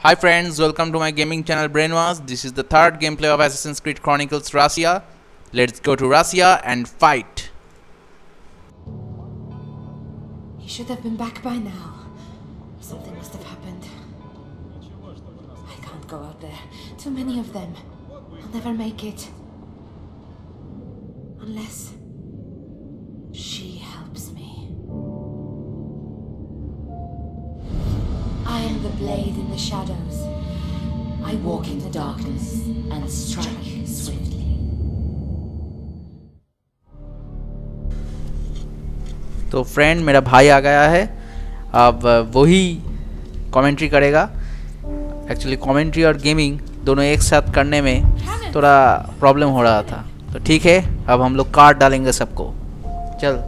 Hi friends, welcome to my gaming channel Brainwash. This is the third gameplay of Assassin's Creed Chronicles Russia. Let's go to Russia and fight. He should have been back by now. Something must have happened. I can't go out there. Too many of them. I'll never make it. Unless am the blade in the shadows. I walk in the darkness and strike swiftly. तो friend मेरा भाई आ गया है। अब वही commentary करेगा। Actually commentary और gaming दोनों एक साथ करने में थोड़ा प्रॉब्लम हो रहा था। तो ठीक है, अब हम लोग कार्ड डालेंगे सबको। चल।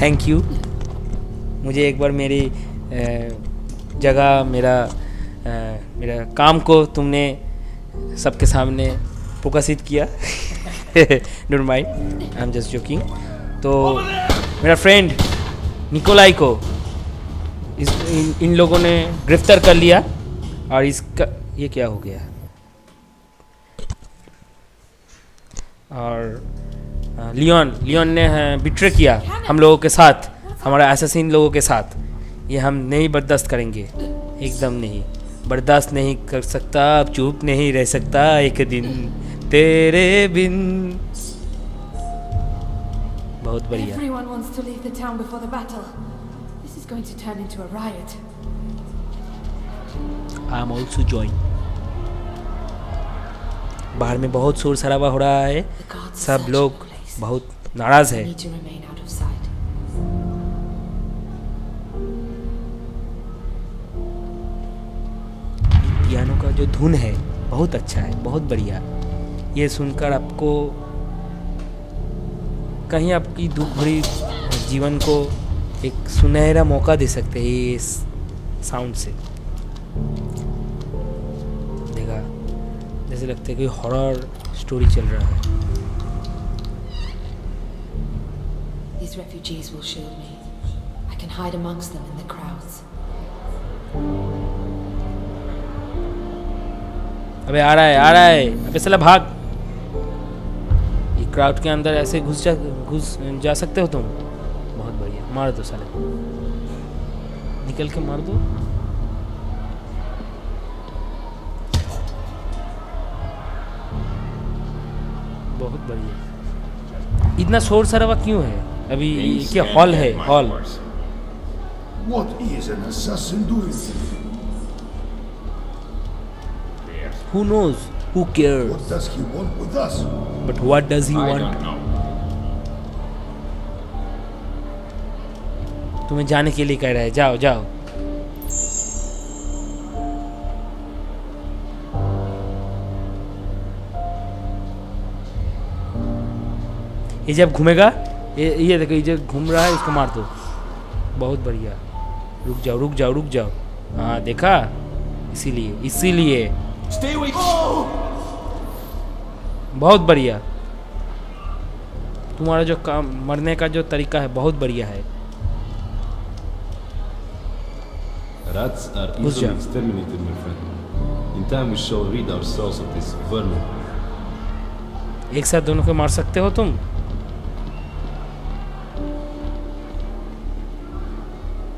थैंक यू मुझे एक बार मेरी जगह मेरा मेरा काम को तुमने सबके सामने प्रकाशित किया। Don't mind I am just joking तो मेरा फ्रेंड निकोलाई को इस इन, इन लोगों ने गिरफ़्तार कर लिया और इसका ये क्या हो गया? और लियोन लियोन ने बिट्रे किया हम लोगों के साथ। हमारा एसेसिन लोगों के साथ। ये हम नहीं बर्दाश्त करेंगे। एकदम नहीं। बर्दाश्त नहीं कर सकता अब चुप नहीं रह सकता एक दिन। तेरे बिन। बहुत बढ़िया। Everyone wants to leave the town before the battle. This is going to turn into a riot. Am also बाहर में बहुत शोर शराबा हो रहा है। सब लोग. बहुत नाराज़ है। पियानो का जो धुन है, बहुत अच्छा है, बहुत बढ़िया ये सुनकर आपको कहीं आपकी दुख भरी जीवन को एक सुनहरा मौका दे सकते हैं ये साउंड से देखा, जैसे लगता है कोई हॉरर स्टोरी चल रहा है These refugees will shield me. I can hide amongst them in the crowds. अबे आ रहा है आ रहा है। अबे साला भाग। ये क्राउड के अंदर ऐसे घुस जा घुस जा सकते हो तुम? बहुत बढ़िया मार दो साले। निकल के मार दो। बहुत बढ़िया। इतना शोर शराबा क्यों है? अभी क्या हॉल है हॉल। What is an assassin doing? Who knows who cares What does he want with us? But what does he I want don't know. तुम्हें जाने के लिए कह रहा है। जाओ जाओ। ये जब घूमेगा ये ये देखो ये जब घूम रहा है इसको मार दो। बहुत बढ़िया। रुक जाओ रुक जाओ रुक जाओ। हाँ देखा? इसीलिए इसीलिए। Stay away! बहुत बढ़िया तुम्हारा जो काम मरने का जो तरीका है बहुत बढ़िया है Rats are easily exterminated, my friend. In time we shall rid ourselves of this vermin. एक साथ दोनों को मार सकते हो तुम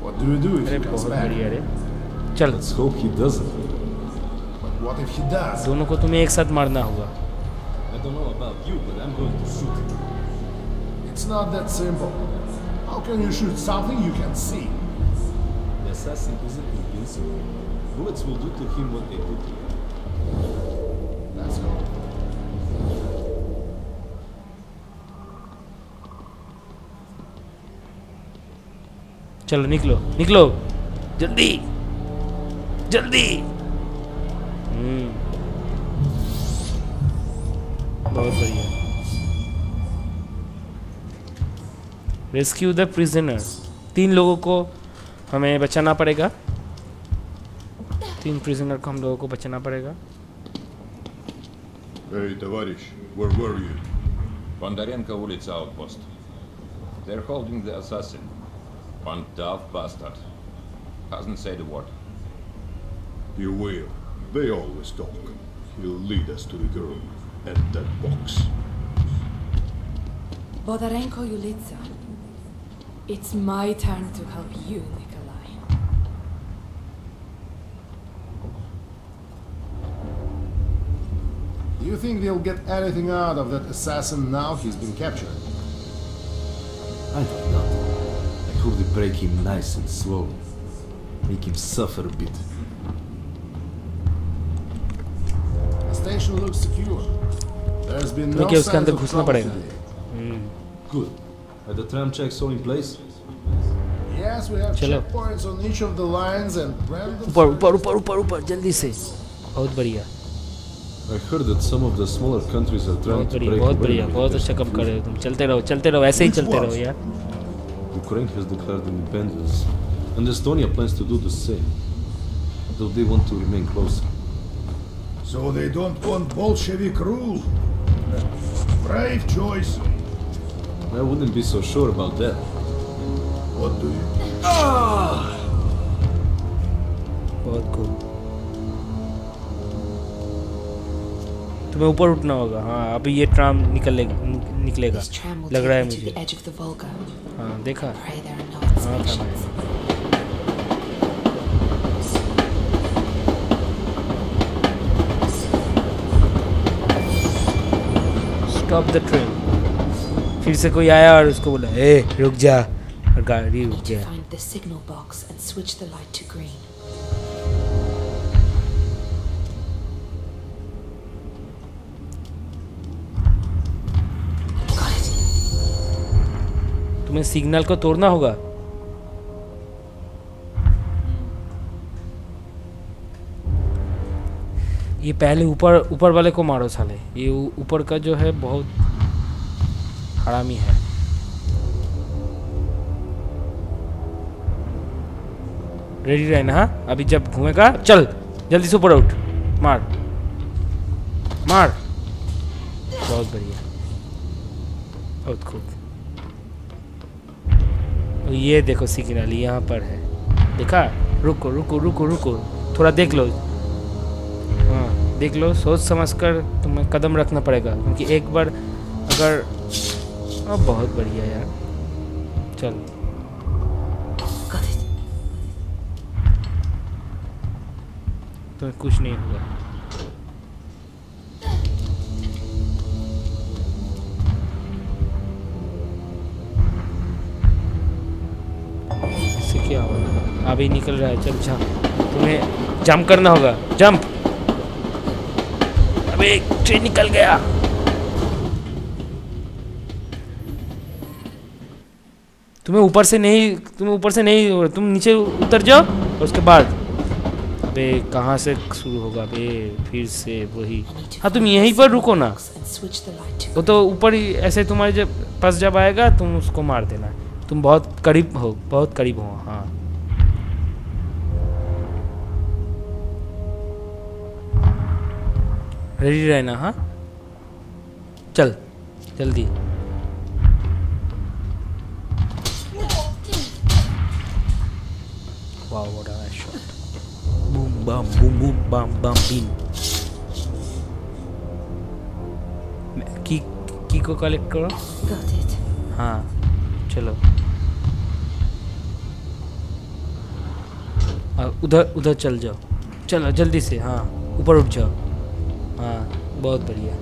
What do we do if he comes बहुत back? बढ़िया रे चल Let's hope he doesn't. दोनों को तुम्हें एक साथ मारना होगा। चलो निकलो। निकलो। जल्दी। जल्दी। बहुत बढ़िया रेस्क्यू द प्रिजनर तीन लोगों को हमें बचाना पड़ेगा तीन प्रिजनर को हम लोगों को बचाना पड़ेगा Hey, товарищ, where were you? Bondarenko улица outpost. They're holding the assassin. One tough bastard. Hasn't said a word. You will. They always talk. He'll lead us to the girl And that box. Bodarenko Yulitsa. It's my turn to help you, Nikolai. Do you think they'll get anything out of that assassin now he's been captured? I hope not. I hope they break him nice and slow. Make him suffer a bit. क्या उसके signs अंदर of घुसना trouble पड़ेगा today. Good. Are the tram checks all in place? Yes, we have चलो। checkpoints on each of the lines and random ऊपर ऊपर ऊपर ऊपर ऊपर जल्दी से बहुत बढ़िया I heard that some of the smaller countries are trying बहुत to बढ़िया break बहुत away बढ़िया with बहुत this. अच्छा काम कर रहे हो तुम चलते रहो चलते रहो ऐसे ही Which चलते ones? रहो यार Ukraine has declared independence, and Estonia plans to do the same. Though they want to remain closer. So they don't want Bolshevik rule. Brave choice. I wouldn't be so sure about that. What do you? बहुत खूब तुम्हें ऊपर उठना होगा हाँ अभी ये tram निकले निकलेगा This tram will लग रहा है take you to मुझे the edge of the Volga. हाँ देखा Pray there are no हाँ था स्टॉप द ट्रेन फिर से कोई आया और उसको बोला ए रुक जा। और गाड़ी रुक गया। तुम्हें सिग्नल को तोड़ना होगा? ये पहले ऊपर ऊपर वाले को मारो साले। ये ऊपर का जो है बहुत हरामी है। रेडी रहना हाँ अभी जब घूमेगा, चल, जल्दी से ऊपर उठ। मार। मार। बहुत बढ़िया। बहुत खूब। ये देखो सिग्नल, यहाँ पर है। देखा? रुको रुको रुको रुको। थोड़ा देख लो। देख लो सोच समझ कर तुम्हें कदम रखना पड़ेगा क्योंकि एक बार अगर अब बहुत बढ़िया यार। चल। तुम्हें कुछ नहीं होगा। इससे क्या होगा? अभी निकल रहा है चल जंप तुम्हें जंप करना होगा। जंप अबे ट्रेन निकल गया। तुम्हें ऊपर से नहीं, तुम्हें ऊपर से नहीं, तुम नीचे उतर जाओ उसके बाद, अबे कहाँ से शुरू होगा बे फिर से वही। हाँ तुम यहीं पर रुको ना। वो तो ऊपर ही, ऐसे तुम्हारे जब, पास जब आएगा, तुम उसको मार देना। तुम बहुत करीब हो, बहुत करीब हो हाँ। रेडी रहना हाँ? चल जल्दी। वाह a nice shot boom bam boom boom bam bam beam की की को कलेक्ट करो? हाँ चलो। उधर उधर चल जाओ। चलो जल्दी से हाँ ऊपर उठ जाओ। हाँ बहुत बढ़िया।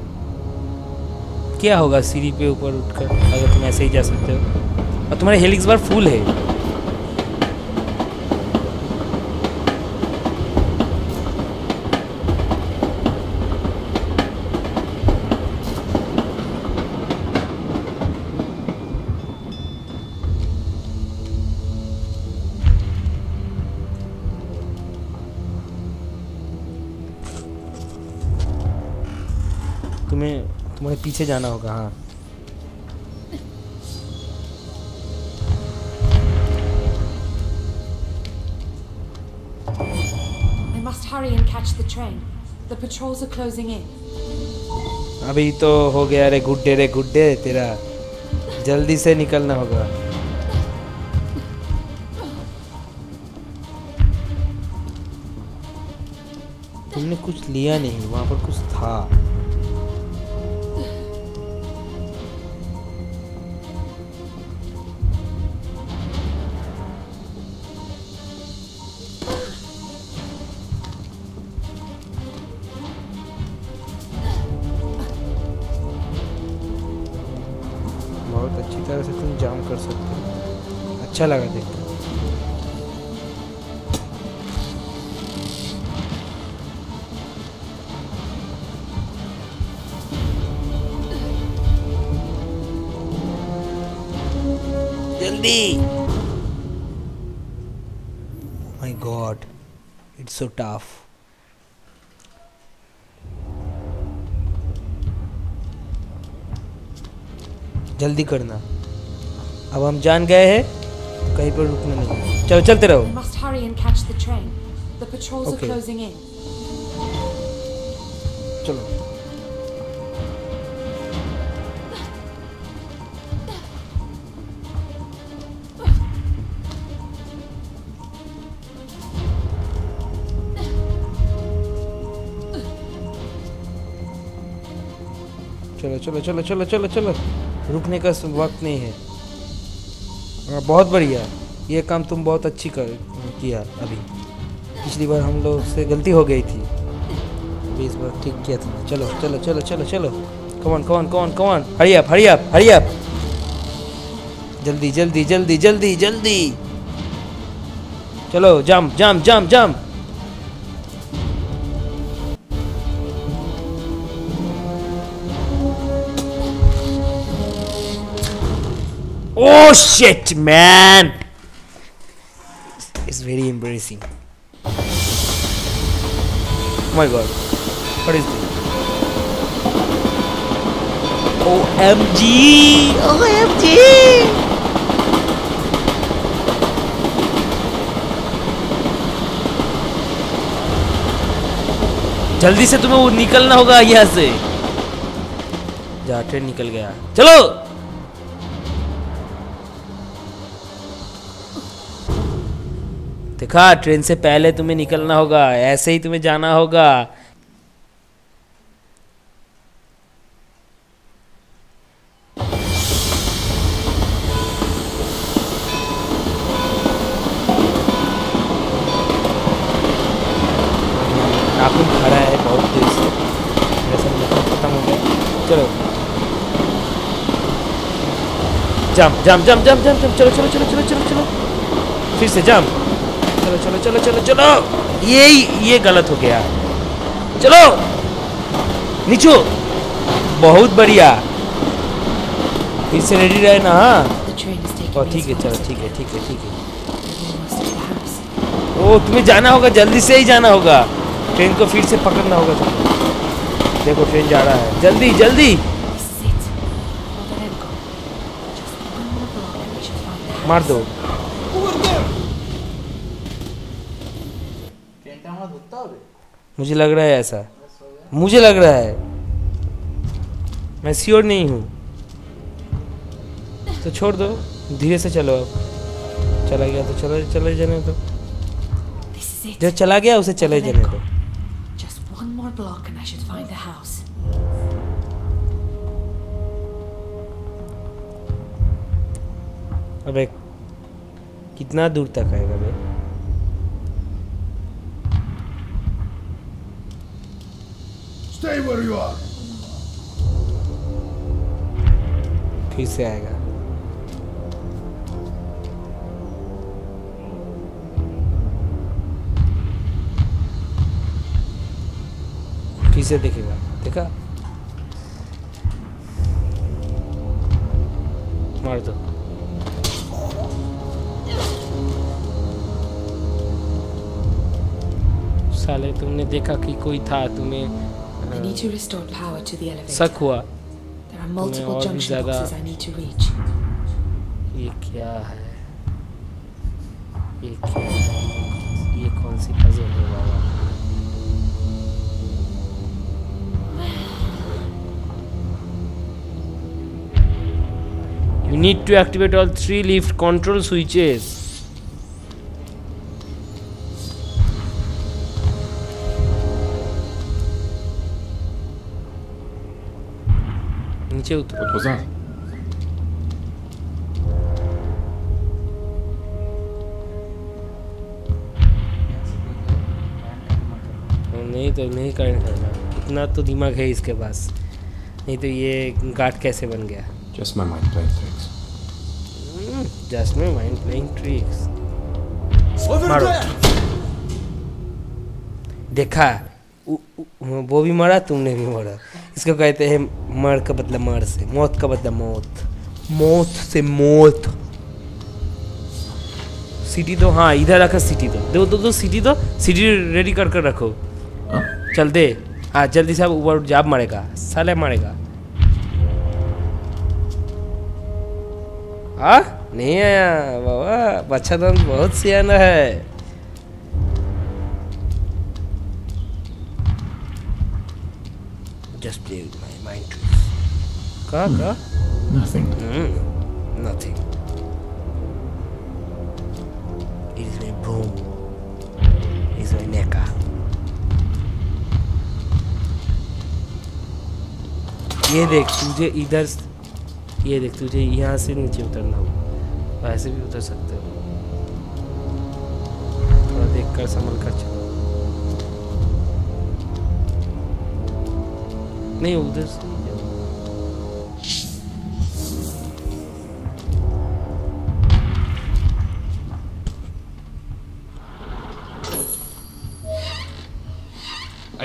क्या होगा सीढ़ी पे ऊपर उठकर अगर तुम ऐसे ही जा सकते हो? और तुम्हारे हेलिक्स बार फुल है। तुम्हें तुम्हें पीछे जाना होगा हाँ hurry and catch the train. The patrols are closing in. अभी तो हो गया रे गुड्डे रे गुड्डे तेरा जल्दी से निकलना होगा तुमने कुछ लिया नहीं वहाँ पर कुछ था अच्छा लगा देखकर जल्दी। My god it's so tough जल्दी करना। अब हम जान गए हैं यहीं पर रुकने नहीं चलो चलते रहो। Okay. चलो। चलो चलो चलो चलो चलो चलो। रुकने का वक्त नहीं है हाँ, बहुत बढ़िया। ये काम तुम बहुत अच्छी कर किया अभी। पिछली बार हम लोग से गलती हो गई थी। अभी इस बार ठीक किया तुमने। चलो चलो चलो चलो चलो। कौन कौन कौन कौन hurry up hurry up hurry up जल्दी जल्दी जल्दी जल्दी जल्दी। चलो jump jump jump jump Oh shit, man! It's very embarrassing. Oh my god. What is this? OMG! OMG! जल्दी से तुम्हें वो निकलना होगा यहाँ से जा ट्रेन निकल गया चलो देखा, ट्रेन से पहले तुम्हें निकलना होगा, ऐसे ही तुम्हें जाना होगा। खड़ा है बहुत खत्म हो गया। चलो। Jump jump jump jump jump jump चलो चलो चलो चलो चलो चलो। फिर से जंप चलो चलो चलो चलो चलो। ये ये गलत हो गया। चलो। नीचो बहुत बढ़िया। फिर से रेडी रहे ना हाँ? ठीक है चलो ठीक है ठीक है ठीक है. ओ तुम्हें जाना होगा जल्दी से ही जाना होगा। ट्रेन को फिर से पकड़ना होगा तुमको देखो ट्रेन जा रहा है। जल्दी जल्दी। मार is मुझे लग रहा है ऐसा। मुझे लग रहा है। मैं श्योर नहीं हूँ। तो छोड़ दो। धीरे से चलो अब चला गया तो चला चले जाने दो। जो चला गया उसे चले जाने दो. अबे कितना दूर तक आएगा बे Stay where you are. फिर से आएगा। फिर से देखेगा, देखा? मार दो। साले, तुमने देखा कि कोई था तुम्हें I need to restore power to the elevator. शक हुआ There are multiple और भी junction ज़्यादा- boxes I need to reach. ये क्या है ये क्या है ये कौन सी पजल है बाबा You need to activate all three lift control switches. नीचे उतरो नहीं तो नहीं करना इतना तो दिमाग है इसके पास। नहीं तो ये गार्ड कैसे बन गया? My mind playing tricks. Just mind playing tricks मारो। देखा वो भी मरा तुमने भी मरा। इसको कहते हैं मर का बदला मर से मौत का बदला मौत मौत से मौत। सिटी तो हाँ इधर रखा सिटी तो दो दो दो सिटी तो सिटी रेडी कर कर रखो। चल दे। हाँ जल्दी से अब ऊपर जाप मारेगा साले मारेगा। हाँ? नहीं आया बाबा बच्चा तो बहुत सियाना है। Ka ka? Nothing. Mm, nothing. It is my broom. It is my neka. ये देख तुझे इधर ये देख तुझे यहाँ से नीचे उतरना हो वैसे भी उतर सकते हो थोड़ा देख कर संभल कर चलो नहीं उधर से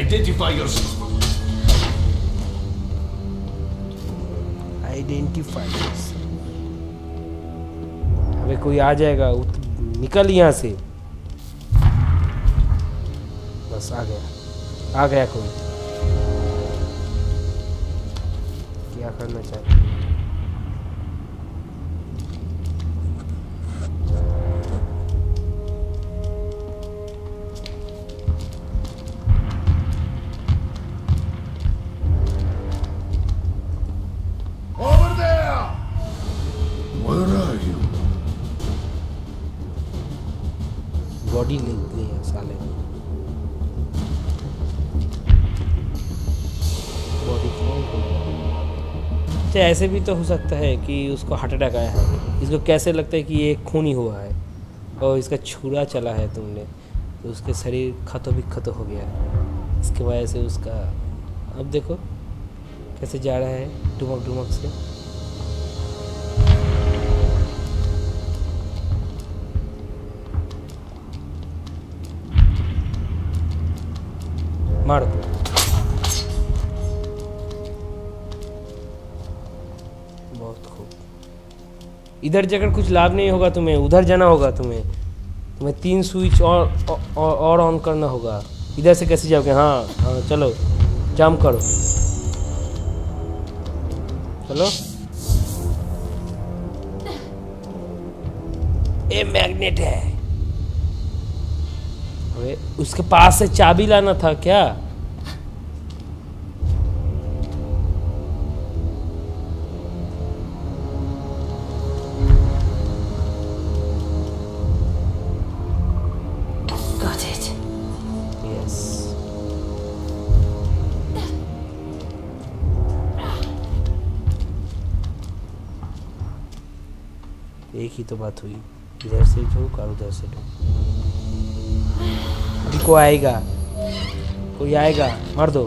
Identify yourself. Identify yourself. अबे कोई आ जाएगा उत, निकल यहाँ से बस आ गया आ गया कोई क्या करना चाहते ऐसे भी तो हो सकता है कि उसको हार्ट अटैक आया है। इसको कैसे लगता है कि ये खूनी हुआ है? और इसका छुरा चला है तुमने तो उसके शरीर खतो भी खतो हो गया। इसके वजह से उसका, अब देखो, कैसे जा रहा है डुमक डुमक से। इधर जाकर कुछ लाभ नहीं होगा तुम्हें उधर जाना होगा तुम्हें। तुम्हें तीन स्विच और और, ऑन करना होगा। इधर से कैसे जाओगे? हाँ हाँ चलो जाम करो। चलो। ये मैग्नेट है। अबे उसके पास से चाबी लाना था क्या? तो बात हुई। इधर से ठोक और उधर से ठोक अभी को आएगा। कोई आएगा? मार दो।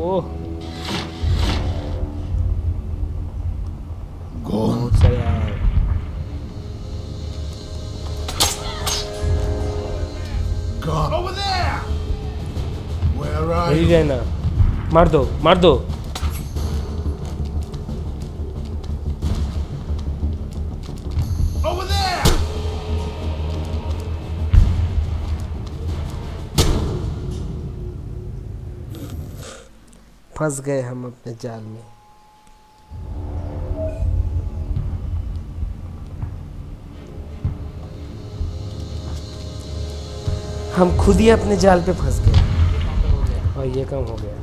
ओह। बहुत सारे आए हैं। Over there! Where are you? रहना मार दो मार दो। फंस गए हम अपने जाल में। हम खुद ही अपने जाल पे फंस गए। और ये कम हो गया।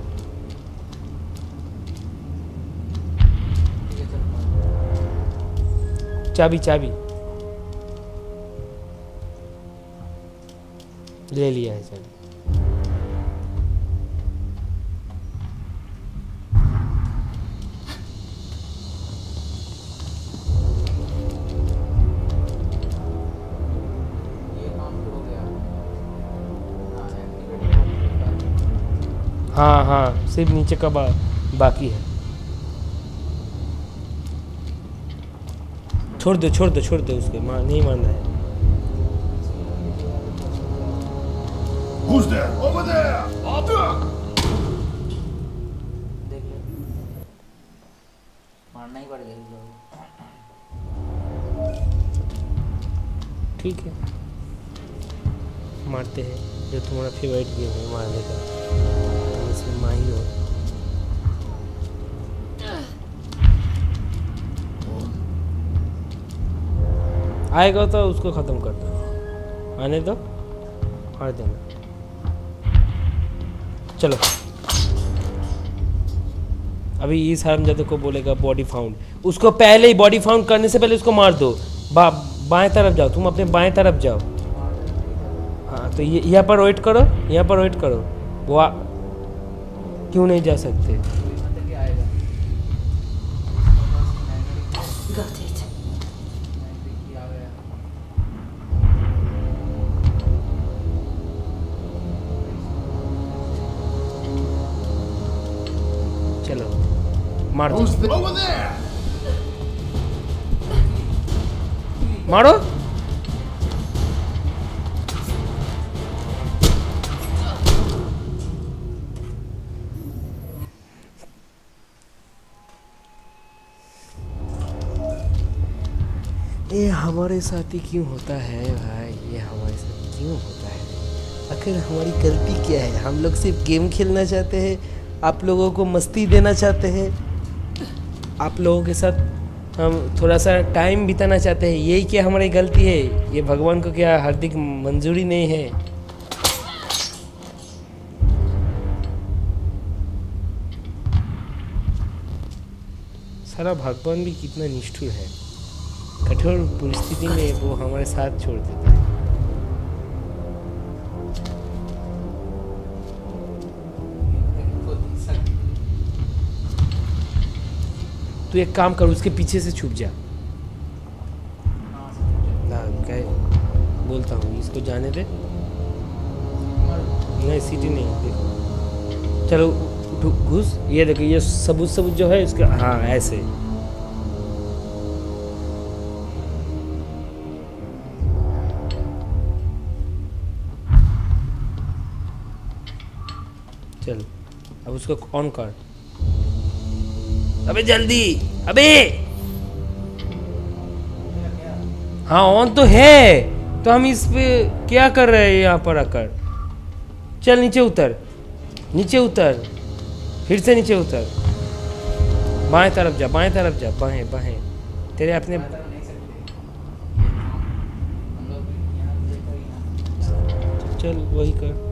चाबी चाबी। ले लिया है चाबी। सिर्फ़ नीचे का बा, बाकी है। छोड़ दो छोड़ दो छोड़ दो उसको मार नहीं मारना है। Who's there? Over there! मारना ही पड़ेगा ठीक है। मारते हैं जो तुम्हारा फेवरेट गेम है मारने का। आएगा तो उसको ख़त्म कर दो आने दो। मार देना। चलो। अभी इस हरामजादे को बोलेगा बॉडी फाउंड उसको पहले ही बॉडी फाउंड करने से पहले उसको मार दो। बा, बाएँ तरफ़ जाओ। तुम अपने बाएँ तरफ़ जाओ। हाँ तो ये, यहाँ पर वेट करो। यहाँ पर वेट करो। वो क्यों नहीं जा सकते? चलो मारो मारो। ये हमारे साथ ही क्यों होता है भाई? ये हमारे साथ क्यों होता है? आखिर हमारी गलती क्या है? हम लोग सिर्फ़ गेम खेलना चाहते हैं, आप लोगों को मस्ती देना चाहते हैं। आप लोगों के साथ हम थोड़ा सा टाइम बिताना चाहते हैं। यही क्या हमारी गलती है? ये भगवान को क्या हार्दिक मंजूरी नहीं है? सारा भगवान भी कितना निष्ठुर है। कठोर परिस्थिति में वो हमारे साथ छोड़ देता है। तू एक काम कर उसके पीछे से छुप जा। हाँ, क्या बोलता हूँ इसको जाने दे। नहीं सीटी नहीं देखो। चलो घुस। ये देखो ये सबूत सबूत जो है इसका हाँ ऐसे। उसको ऑन कर। अबे जल्दी। अबे। हाँ ऑन तो है। तो हम इस पे क्या कर रहे हैं यहाँ पर आकर? चल, नीचे उतर। नीचे उतर। फिर से नीचे उतर। बाएँ तरफ़ जा, बाएँ तरफ़ जा। बाएँ बाएँ। तेरे अपने चल, वही कर।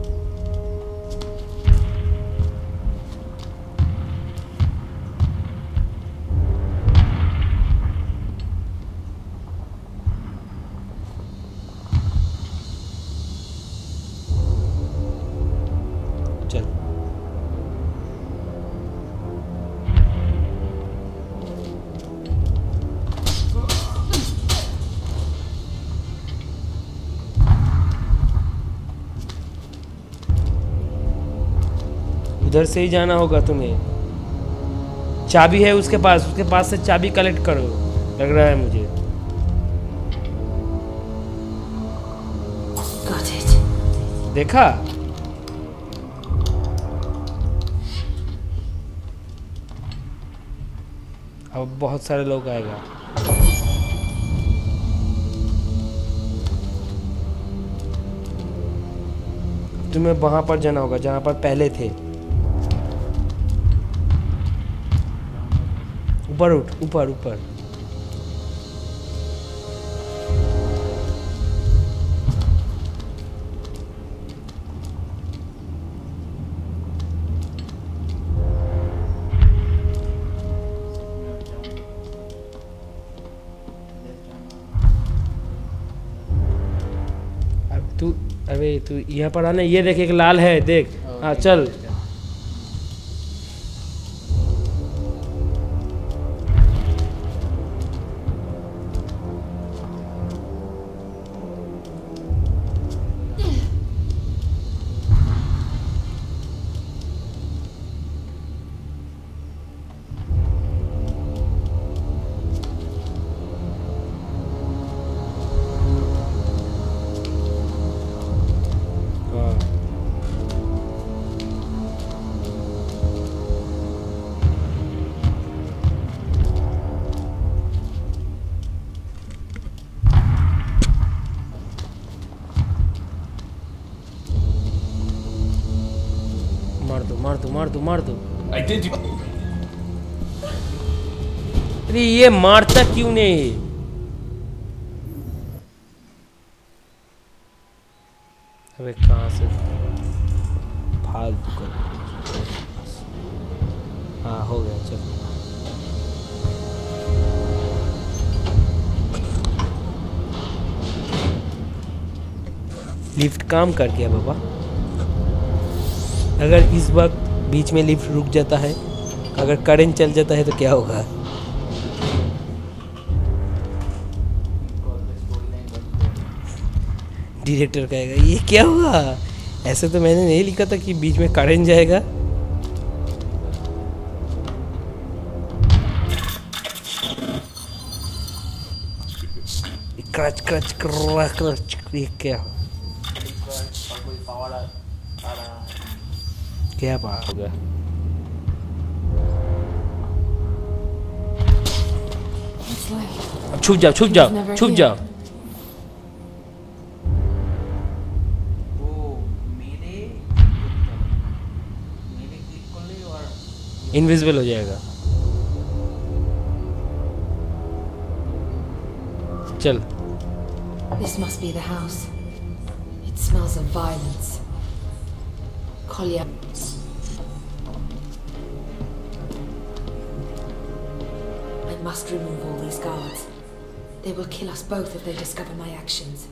उधर से ही जाना होगा तुम्हें। चाबी है उसके पास उसके पास से चाबी कलेक्ट करो लग रहा है मुझे। देखा? अब बहुत सारे लोग आएगा। तुम्हें वहाँ पर जाना होगा जहाँ पर पहले थे। ऊपर उठ, ऊपर ऊपर। तू, अबे तू यहाँ पर आना, ये देख, एक लाल है, देख। हाँ चल। ये मारता क्यों नहीं? अबे कहाँ से? फालतू कर हाँ। हो गया, चल। लिफ्ट काम कर गया बाबा। अगर इस वक्त बीच में लिफ्ट रुक जाता है, अगर करंट चल जाता है तो क्या होगा? डायरेक्टर कहेगा ये क्या हुआ? ऐसे तो मैंने नहीं लिखा था कि बीच में करंट जाएगा। क्रच क्रच क्रच क्रच ये क्या? क्या बात? हो गया। छुप जाओ छुप जाओ छुप जाओ। इनविजिबल हो जाएगा। चल। This must be the house it smells of violence Kaliya I must remove all these guards they will kill us both if they discover my actions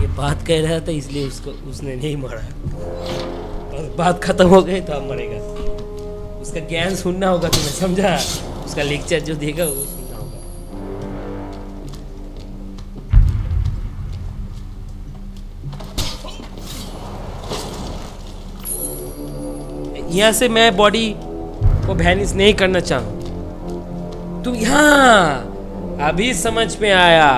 ये बात कह रहा था इसलिए उसको उसने नहीं मारा। बात खत्म हो गई तो अब मरेगा। उसका ज्ञान सुनना होगा तुम्हें, समझा? उसका लेक्चर जो देगा वो सुनना होगा। यहाँ से मैं बॉडी को भैनिस नहीं करना चाहूँ। तुम यहाँ, अभी समझ में आया।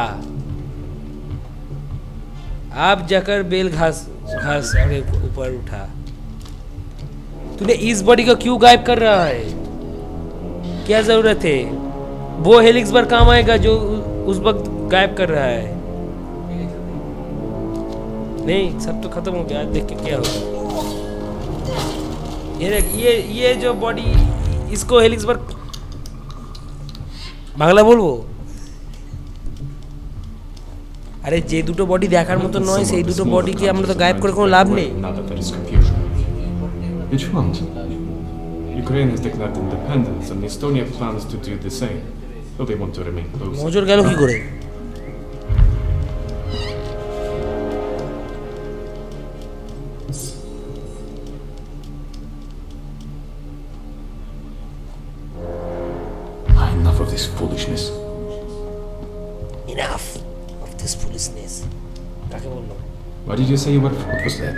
आप जाकर बेल घास घास ऊपर उठा। तूने इस बॉडी को क्यों गायब कर रहा है क्या जरूरत है वो हेलिक्स बार काम आएगा जो उ- उस वक्त गायब कर रहा है नहीं सब तो खत्म हो गया आज देख के क्या होगा ये देख ये ये जो बॉडी इसको हेलिक्स बार বাংলা বলবো আরে যে দুটো বডি দেখার মতো নয় সেই দুটো বডিকে আমরা তো গায়েব করে কোনো লাভ নেই Which ones? Ukraine has declared independence and Estonia plans to do the same, though they want to remain close. নজর গেল কি করে Enough of this foolishness. Enough of this foolishness কাকে বললো What did you say you were? What was that?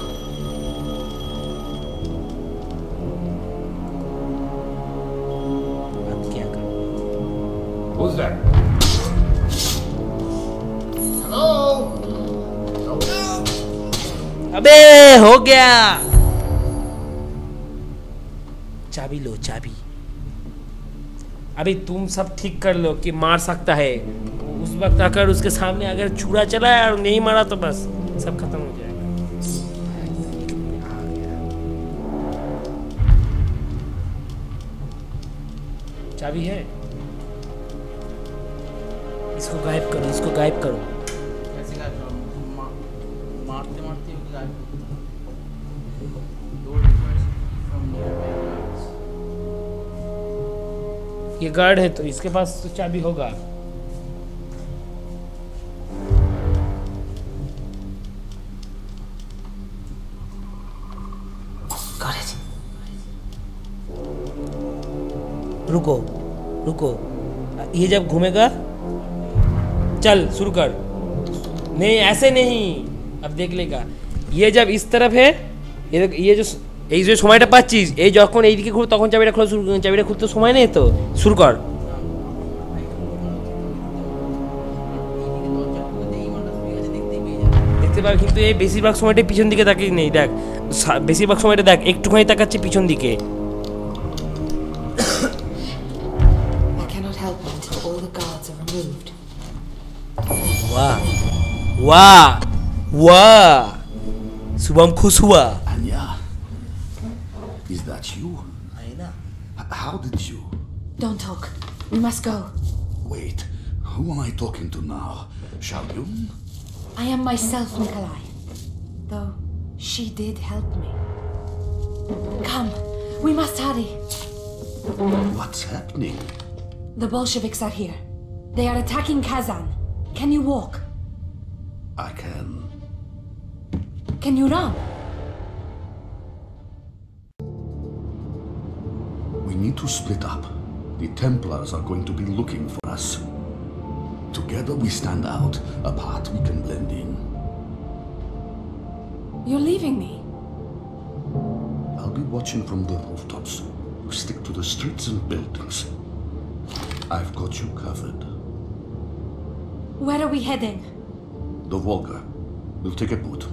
अबे, हो गया। चाबी लो, चाबी। अभी तुम सब ठीक कर लो कि मार सकता है। उस वक्त आकर उसके सामने अगर छुरा चला और नहीं मारा तो बस, सब खत्म हो जाएगा। चाबी है? गार्ड है तो इसके पास तो चाबी होगा। रुको रुको। ये जब घूमेगा, चल, शुरू कर। नहीं, ऐसे नहीं। अब देख लेगा। ये जब इस तरफ़ है, ये ये जो এই যে সময়টা পাচ্ছিস এই যখন এইদিকে ঘুর তখন চাবিটা খোলা শুরু চাবিটা খুলতে সময় নেই তো? শুরু কর। দেখতে পাবে কিন্তু এই বেশিরভাগ সময়টা পিছন দিকে তাকিয়ে নেই দেখ। বেশিরভাগ সময়টা দেখ একটুখানি তাকাচ্ছে পিছন দিকে। वाह वाह वाह शुभम खुश हुआ We must go. Wait, who am I talking to now? Xiaoyun? I am myself, Nikolai. Though she did help me. Come, we must hurry. What's happening? The Bolsheviks are here. They are attacking Kazan. Can you walk? I can. Can you run? We need to split up. The Templars are going to be looking for us. Together we stand out. Apart we can blend in. You're leaving me. I'll be watching from the rooftops. You Stick to the streets and buildings. I've got you covered. Where are we heading? The Volga. We'll take a boat.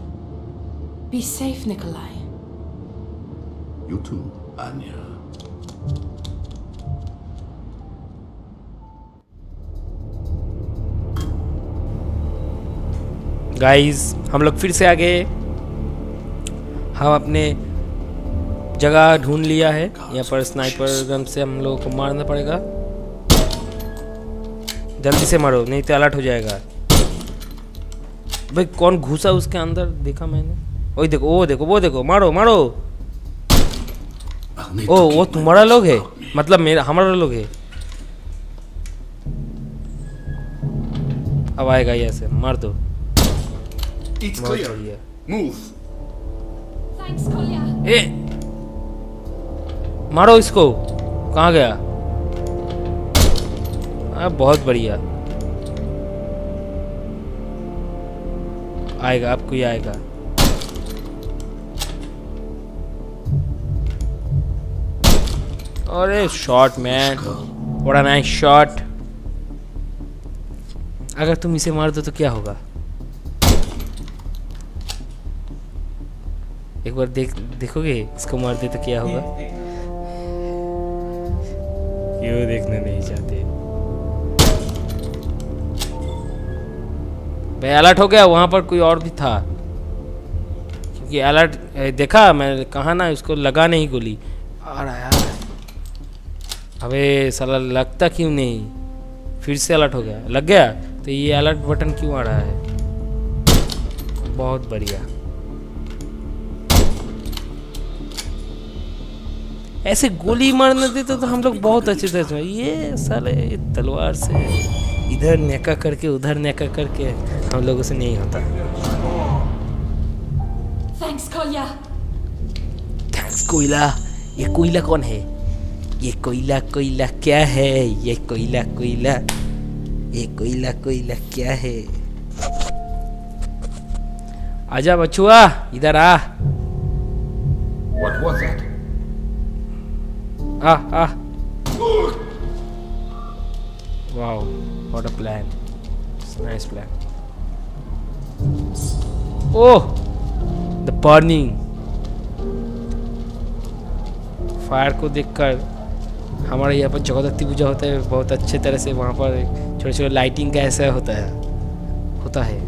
Be safe, Nikolai. You too, Anya. Guys हम लोग फिर से आ गए हम अपने जगह ढूंढ लिया है। यहाँ पर स्नाइपर गन से हम लोगों को मारना पड़ेगा। जल्दी से मारो, नहीं तो अलर्ट हो जाएगा। भाई, कौन घुसा उसके अंदर? देखा मैंने। वही देखो वो देखो वो देखो, मारो मारो। ओ, वो तुम्हारा लोग है? मतलब मेरा, हमारा लोग है? अब आएगा ऐसे मार दो। It's बहुत clear. बढ़िया Move. Thanks, Kolya. ए मारो इसको। कहाँ गया? हाँ बहुत बढ़िया। आएगा आपको ही आएगा। अरे शॉट मैन बड़ा नाइस शॉट अगर तुम इसे मार दो तो क्या होगा? एक बार देख देखोगे इसको मार दे तो क्या होगा? क्यों देखना नहीं चाहते भाई अलर्ट हो गया वहाँ पर कोई और भी था। क्योंकि अलर्ट देखा मैं कहा ना उसको लगा नहीं गोली। आ रहा है अबे साला लगता क्यों नहीं? फिर से अलर्ट हो गया। लग गया? तो ये अलर्ट बटन क्यों आ रहा है? बहुत बढ़िया। ऐसे गोली मारने देते तो हम लोग बहुत अच्छे तरह से ये साले तलवार से इधर नेका करके उधर नेका करके हम लोगों से नहीं होता। Thanks, Kolya. थैंक्स कोयला। ये कोयला कौन है? ये कोयला कोयला क्या है? ये कोयला कोयला। ये कोयला कोयला क्या है? आजा बचुआ इधर आ। What was that? आ आ wow what a plan nice plan oh the burning fire को देखकर हमारे यहाँ पर जगदत्ती पूजा होता है, बहुत अच्छे तरह से वहाँ पर छोटे छोटे लाइटिंग का ऐसा होता है होता है।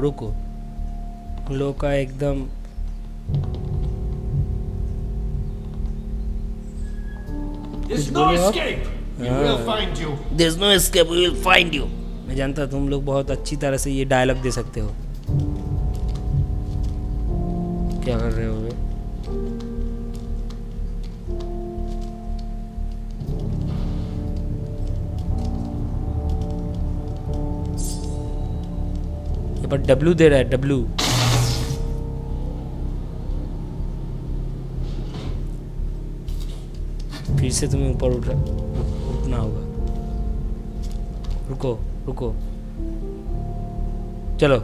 रुको रुको रुको उन लोगों का एकदम There's no escape! We will find you! There's no escape, we will find you. मैं जानता तुम लोग बहुत अच्छी तरह से ये डायलॉग दे सकते हो क्या कर रहे हो बे? पर डब्लू दे रहा है डब्लू फिर से तुम्हें ऊपर उठ उठना होगा। रुको रुको। चलो।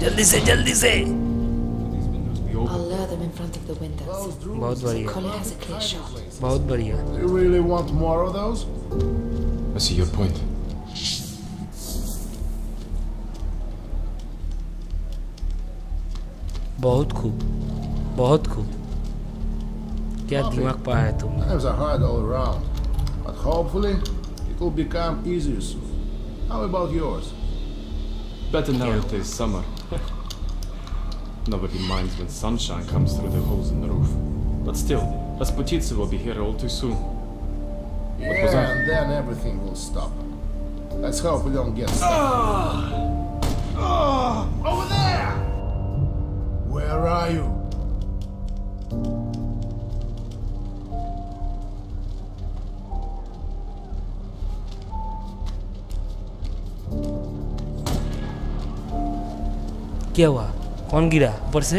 जल्दी से जल्दी से। front of the windows. बहुत So बढ़िया Colin has a clear shot. बहुत बढ़िया You really want more of those? I see your point. बहुत खूब बहुत खूब क्या दिमाग पाया है तुम Times are hard all around, but hopefully it will become easier soon. How about yours? Better now it is summer. Nobody minds when sunshine comes through the holes in the roof. But still, Rasputitsa will be here all too soon. was Yeah, that? and then everything will stop. Let's hope we don't get stuck. Over there! Where are you? क्या हुआ कौन गिरा? ऊपर से.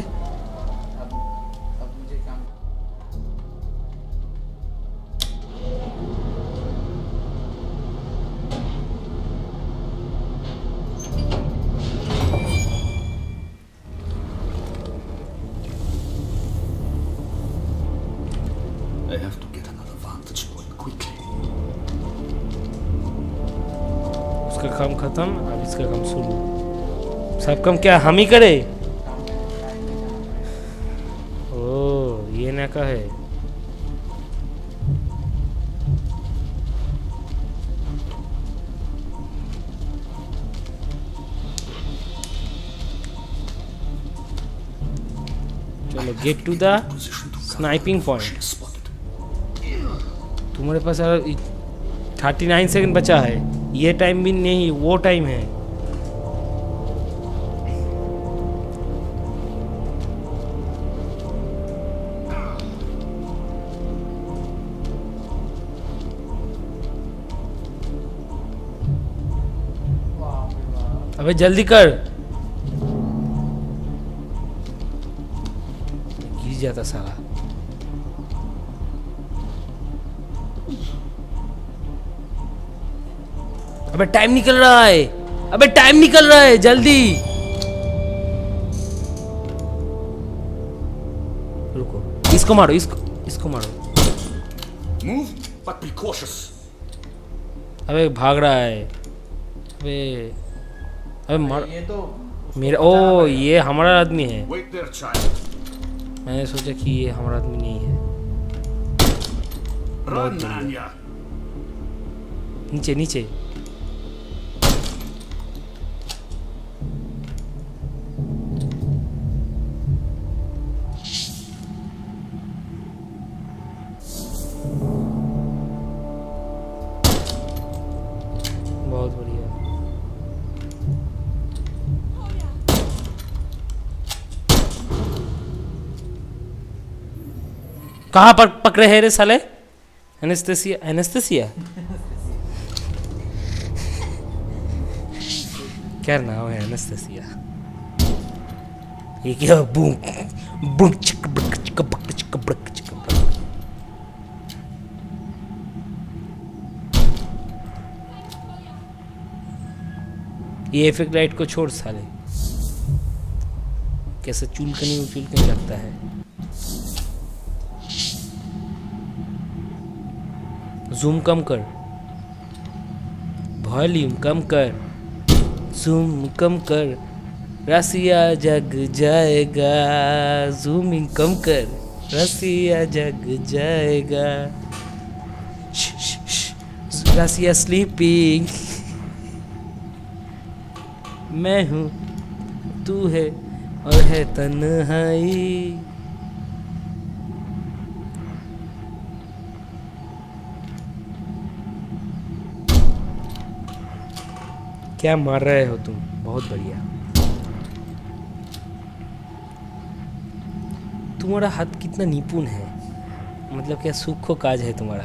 उसका काम खत्म अब इसका काम शुरू। सब काम क्या हम ही करे? गेट टू द पॉइंट तुम्हारे पास थर्टी नाइन सेकेंड बचा है, ये टाइम भी नहीं, वो टाइम है। अबे जल्दी कर। जाता साला अबे टाइम निकल रहा है। अबे टाइम निकल रहा है जल्दी। रुको। इसको मारो इसको इसको मारो। Move, but be cautious. अबे भाग रहा है। अबे अबे मार ये तो मेरा ओ ये हमारा आदमी है। Wait there, child. मैंने सोचा कि ये हमारा आदमी नहीं है। नीचे नीचे। कहाँ पर पकड़े हैं रे साले? एनेस्थेसिया एनेस्थेसिया क्या नाम है एनेस्थेसिया ये क्या बूम बूम चिक बक चिक बक चिक बक चिक ये इफ़ेक्ट लाइट को छोड़ साले। कैसे चुलकनी उचुलकनी लगता है। जूम कम कर। वॉल्यूम कम कर। जूम कम कर। रसिया जग जाएगा। जूमिंग कम कर। रसिया जग जाएगा। रसिया स्लीपिंग मैं हूँ, तू है और है तन्हाई। क्या मार रहे हो तुम? बहुत बढ़िया। तुम्हारा हाथ कितना निपुण है। मतलब क्या सूखो काज है तुम्हारा?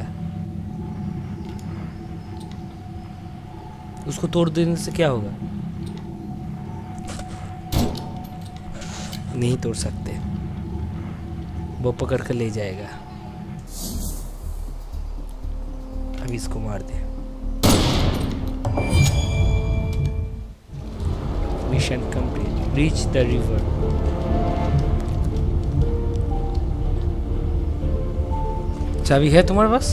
उसको तोड़ देने से क्या होगा? नहीं तोड़ सकते। वो पकड़ कर ले जाएगा। अब इसको मार दे। Mission complete reach the river चाबी है तुम्हारे पास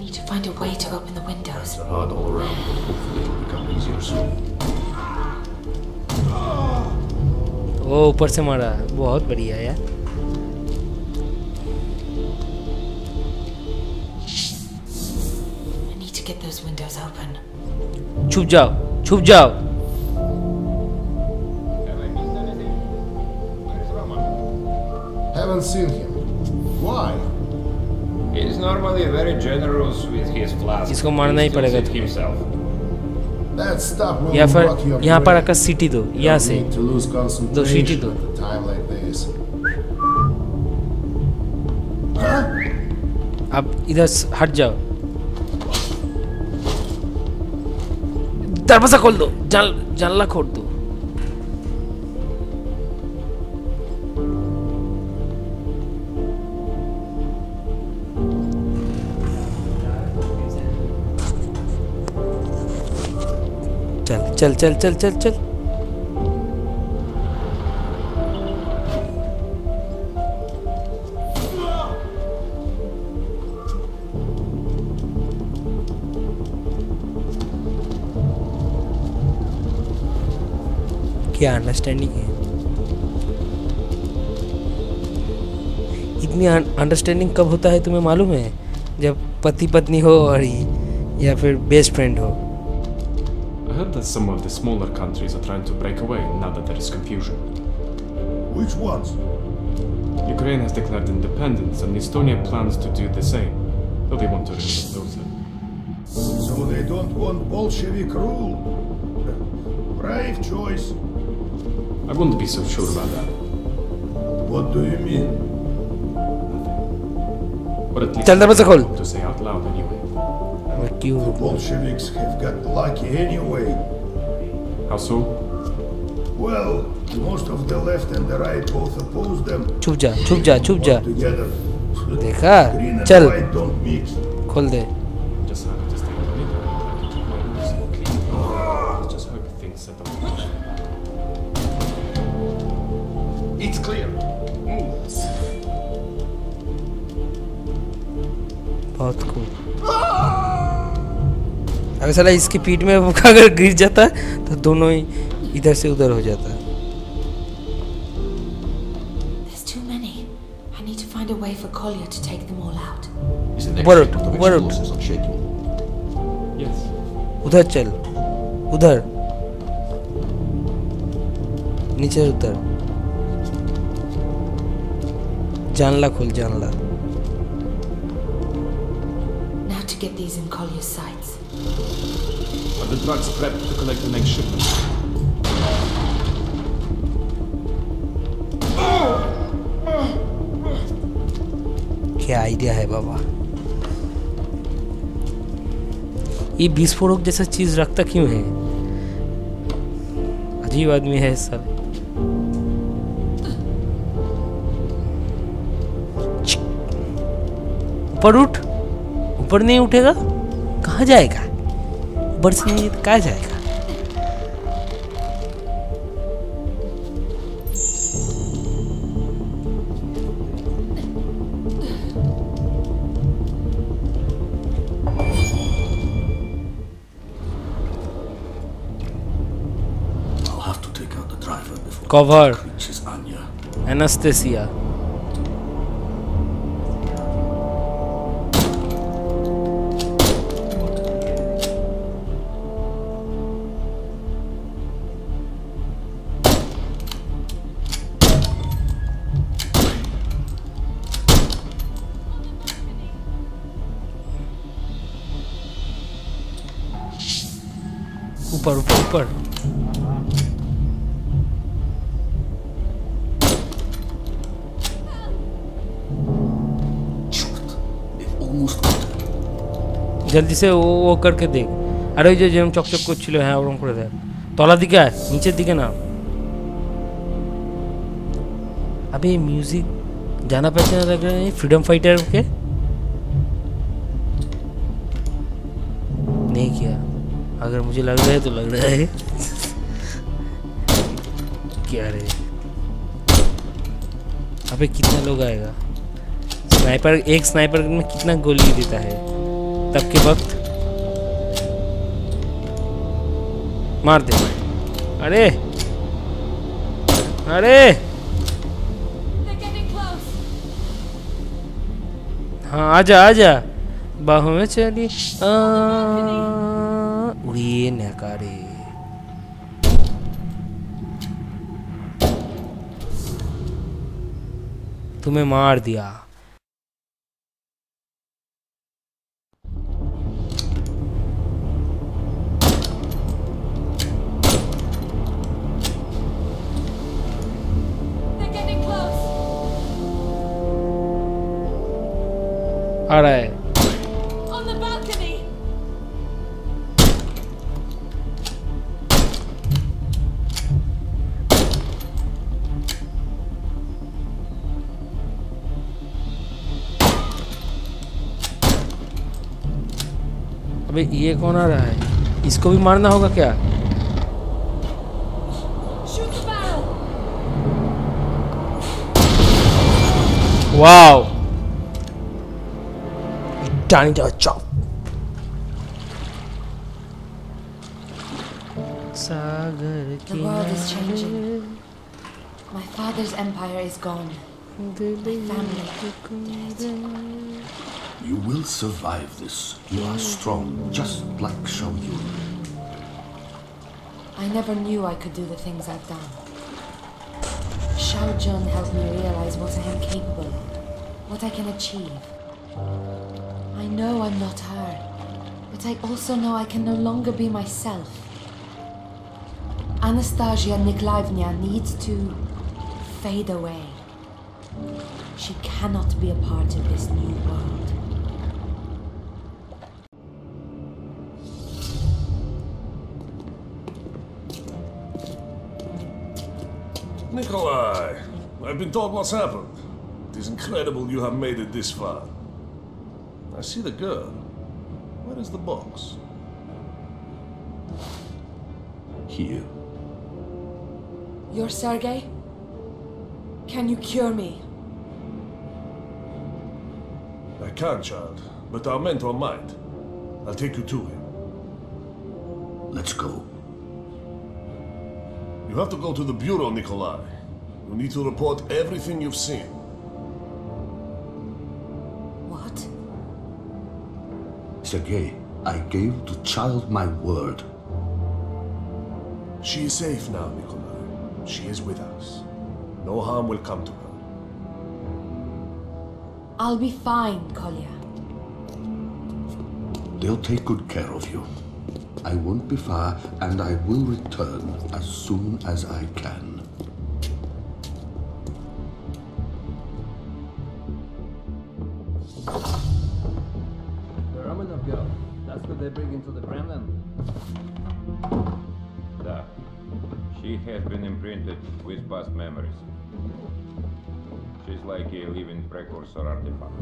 Need to find a way to open the windows. They're hard all around, but hopefully it'll become easier soon. वो ऊपर से मारा बहुत बढ़िया यार छुप जाओ छुप जाओ Haven't seen him. Why? He's normally very generous with his flask. इसको मारना ही पड़ेगा himself. That stuff will या फिर यहाँ पर आकर सीटी दो यहाँ से to सीटी दो। at a time like this. Huh? अब इधर हट जाओ दरवाज़ा खोल दो जल जानला खोल दो चल चल चल चल चल चल क्या अंडरस्टैंडिंग है इतनी अंडरस्टैंडिंग कब होता है तुम्हें मालूम है जब पति पत्नी हो और या फिर बेस्ट फ्रेंड हो I heard that some of the smaller countries are trying to break away now that there is confusion. Which ones? Ukraine has declared independence, and Estonia plans to do the same, though they want to remain closer. So they don't want Bolshevik rule. Brave choice. I wouldn't be so sure about that. What do you mean? But at least चल दरवाजा खोल to say out loud anyway. मैं क्यों The Bolsheviks have got lucky anyway. How so? Well, most of the left and the right both oppose them छुप जा छुप जा छुप जा together. देखा Green and चल white don't mix. खोल दे साला इसकी पीठ में अगर गिर जाता तो दोनों ही इधर से उधर हो जाता। उधर चल। उधर। नीचे उतर। जानला खोल जानला। Trucks prepped to collect the next shipment? क्या आइडिया है बाबा? ये विस्फोटक जैसा चीज़ रखता क्यों है? अजीब आदमी है सब। ऊपर उठ। ऊपर नहीं उठेगा? कहाँ जाएगा? ऊपर से नहीं तो कहाँ जाएगा। I'll have জলদি সে ও ও করকে দেখ আর ওই যে যেরকম চকচক করছিল হ্যাঁ ওরকম করে দেখ তলার দিকে আয় নিচের দিকে না अबे ये म्यूजिक जाना पहचाना लग रहा है फ्रीडम फाइटर के नहीं किया अगर मुझे लग रहा है तो लग रहा है क्या रे अबे कितना लोग आएगा स्नाइपर एक स्नाइपर में कितना गोली देता है तब के वक्त मार दे अरे अरे. हाँ आजा आजा। बाहों में चली। उड़िए नकारे। तुम्हें मार दिया। आ रहा है अबे ये कौन आ रहा है? इसको भी मारना होगा क्या? Wow done your job. The world is changing. My father's empire is gone. My family dead. You will survive this. You are strong, just like Shoyu. I never knew I could do the things I've done. Xiao Jun helped me realize what I am capable of, what I can achieve. I know I'm not her, but I also know I can no longer be myself. Anastasia Nikolaevna needs to fade away. She cannot be a part of this new world. Nikolai, I've been told what's happened. It is incredible you have made it this far. I see the girl. Where is the box? Here. You're Sergei? Can you cure me? I can, child, but our mentor might. I'll take you to him. Let's go. You have to go to the Bureau, Nikolai. You need to report everything you've seen. Sergei, I gave the child my word. She is safe now, Nikolai. She is with us. No harm will come to her. I'll be fine, Kolya. They'll take good care of you. I won't be far, and I will return as soon as I can. That's what they bring into the Kremlin. Da. She has been imprinted with past memories. She's like a living precursor artifact.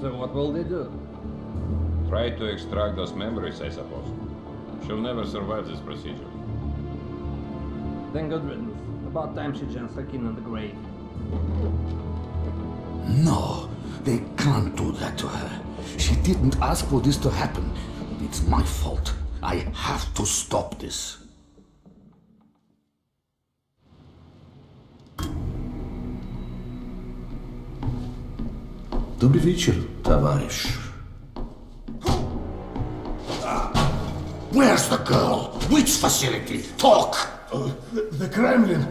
So what will they do? Try to extract those memories, I suppose. She'll never survive this procedure. Then good riddance. About time she joins Hakin in the grave. No, they can't do that to her. She didn't ask for this to happen. It's my fault. I have to stop this. Dobry wieczór, towarzysz. Where's the girl? Which facility? Talk! Oh, the Kremlin,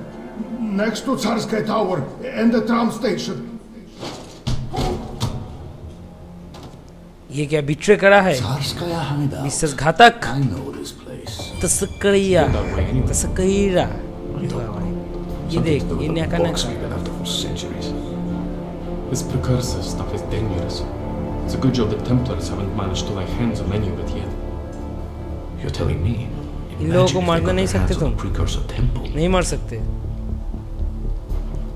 next to Tsarsky Tower and the tram station. ये क्या betray करा है. विश्वासघातक. तस्करिया तस्करीरा ये देख ये centuries. This precursor stuff is dangerous. It's a good job the Templars haven't managed to lay hands on any of it yet. You're telling me? इन लोगों को मारना नहीं सकते तुम. नहीं मार सकते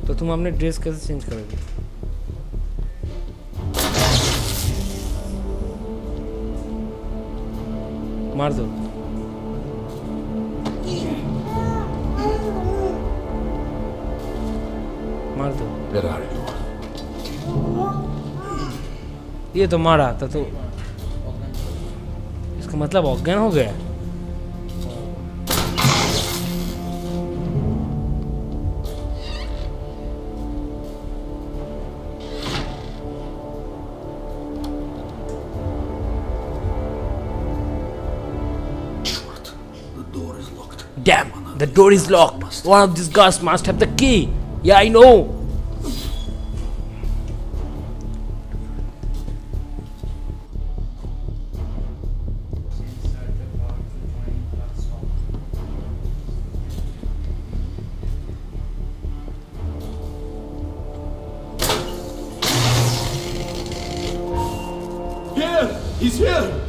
तो तुम अपने ड्रेस कैसे चेंज करोगे मार दो। मार दो? ये तो मारा था तो इसका मतलब ऑगन हो गया। The door is locked. One of these guys must have the key. Yeah, I know. Here! He's here!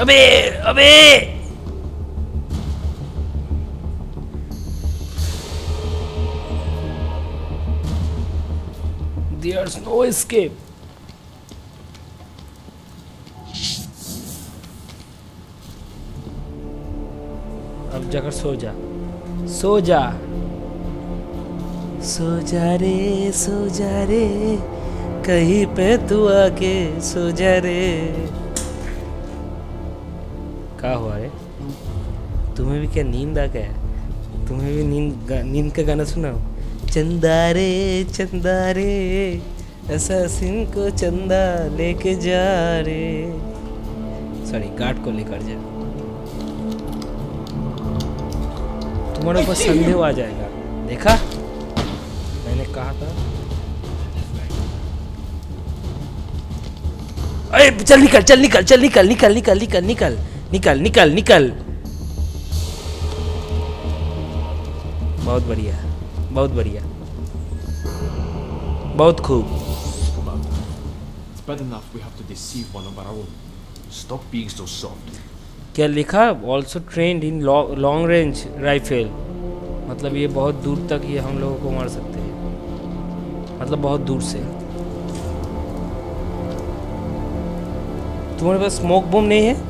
अबे अबे। There's no escape. अब जाकर सो जा। सो जा। सो जा रे, सो जा रे। कहीं पे तू आके सो जा रे। क्या हुआ रे तुम्हें भी क्या नींद आ गया? तुम्हें भी नींद नींद का गाना सुनाओ चंदा रे चंदा रे सिंह को चंदा लेके जा रे। सॉरी गार्ड को लेकर जा। तुम्हारे ऊपर संदेह आ जाएगा। देखा? मैंने कहा था। अरे, चल निकल चल निकल चल निकल निकल निकल निकल निकल। निकल निकल निकल। बहुत बढ़िया बहुत बढ़िया। बहुत खूब. क्या लिखा? Also trained in long range rifle मतलब ये बहुत दूर तक ये हम लोगों को मार सकते हैं। मतलब बहुत दूर से। तुम्हारे पास स्मोक बम नहीं है?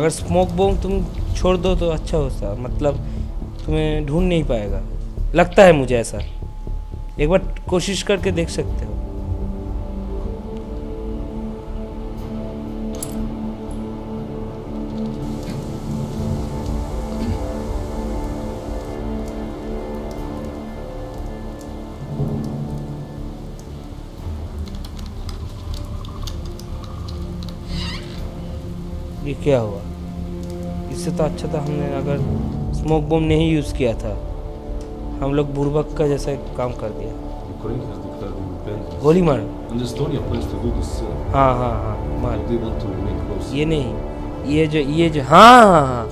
अगर स्मोक बम तुम छोड़ दो तो अच्छा होता मतलब तुम्हें ढूंढ नहीं पाएगा। लगता है मुझे ऐसा। एक बार कोशिश करके देख सकते हो। ये क्या हुआ? इससे तो अच्छा था हमने अगर स्मोक बम नहीं यूज़ किया था हम लोग बुरबक का जैसा काम कर दिया। गोली मार। हाँ हाँ हाँ मार। ये नहीं ये जो ये जो हाँ हाँ हाँ।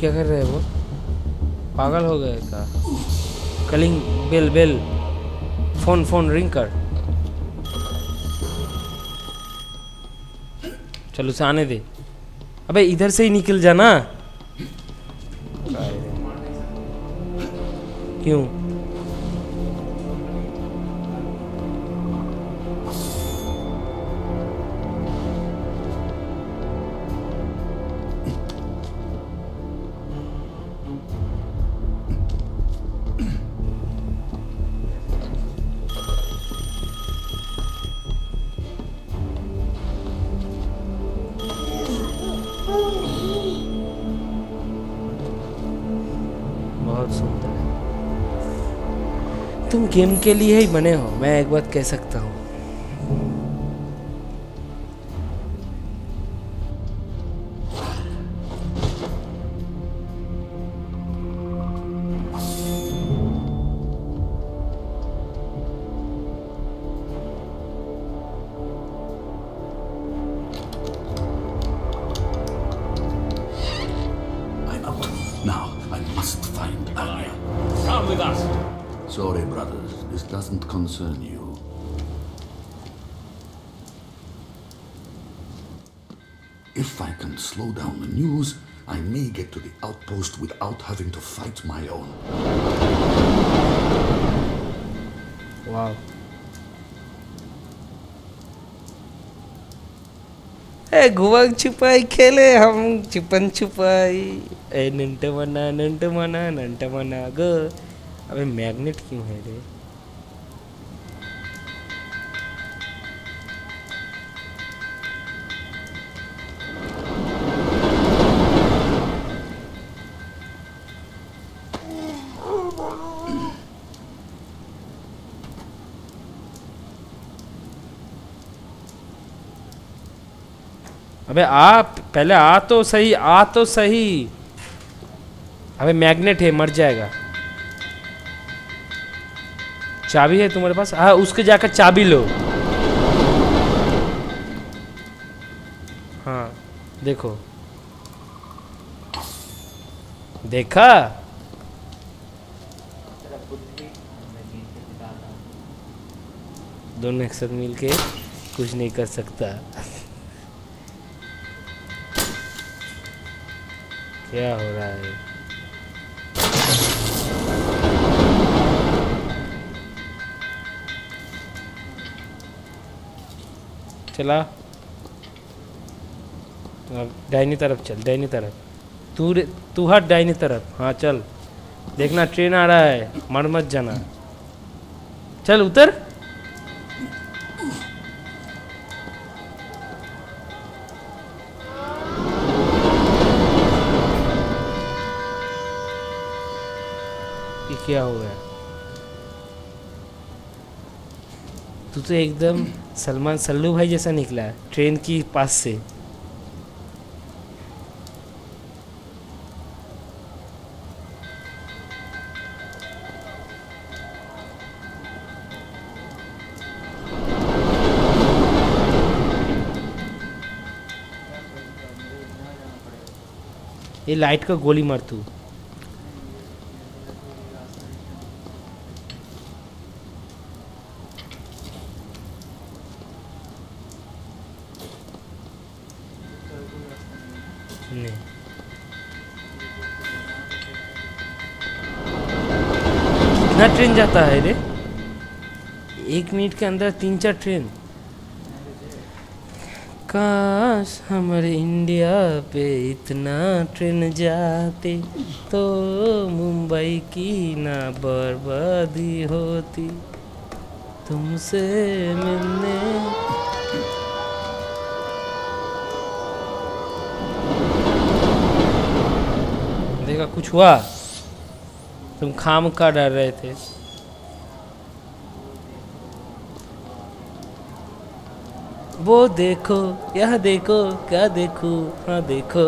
क्या कर रहे हैं वो? पागल हो गए क्या? Calling bell bell phone phone ring कर चलो उसे आने दे। अबे, इधर से ही निकल जाना। क्यों? गेम के लिए ही बने हो। मैं एक बात कह सकता हूँ। To outpost without having to fight my own. Wow. ए घुवक छुपाई खेले हम छुपन छुपाई ए नंट मना नंट मना नंट मना ग अबे मैग्नेट क्यों है अबे आ पहले आ तो सही, आ तो सही। अबे मैग्नेट है, मर जाएगा। चाबी है तुम्हारे पास? हाँ उसके जाकर चाबी लो। हाँ देखो। देखा? दोनों एक साथ मिलके कुछ नहीं कर सकता। क्या हो रहा है? चला। दाहिनी तरफ़ चल, दाहिनी तरफ़। तू तू हट दाहिनी तरफ़। हाँ चल। देखना, ट्रेन आ रहा है। मर मत जाना। चल, उतर। क्या हो गया? तू तो एकदम सलमान सल्लू भाई जैसा निकला ट्रेन की पास से। ये लाइट का गोली मार तू। जाता है रे। एक मिनट के अंदर तीन चार ट्रेन काश हमारे इंडिया पे इतना ट्रेन जाते तो मुंबई की ना बर्बादी होती। तुमसे मिलने। देखा कुछ हुआ? तुम खाम का डर रहे थे। वो देखो यह देखो क्या देखो हाँ देखो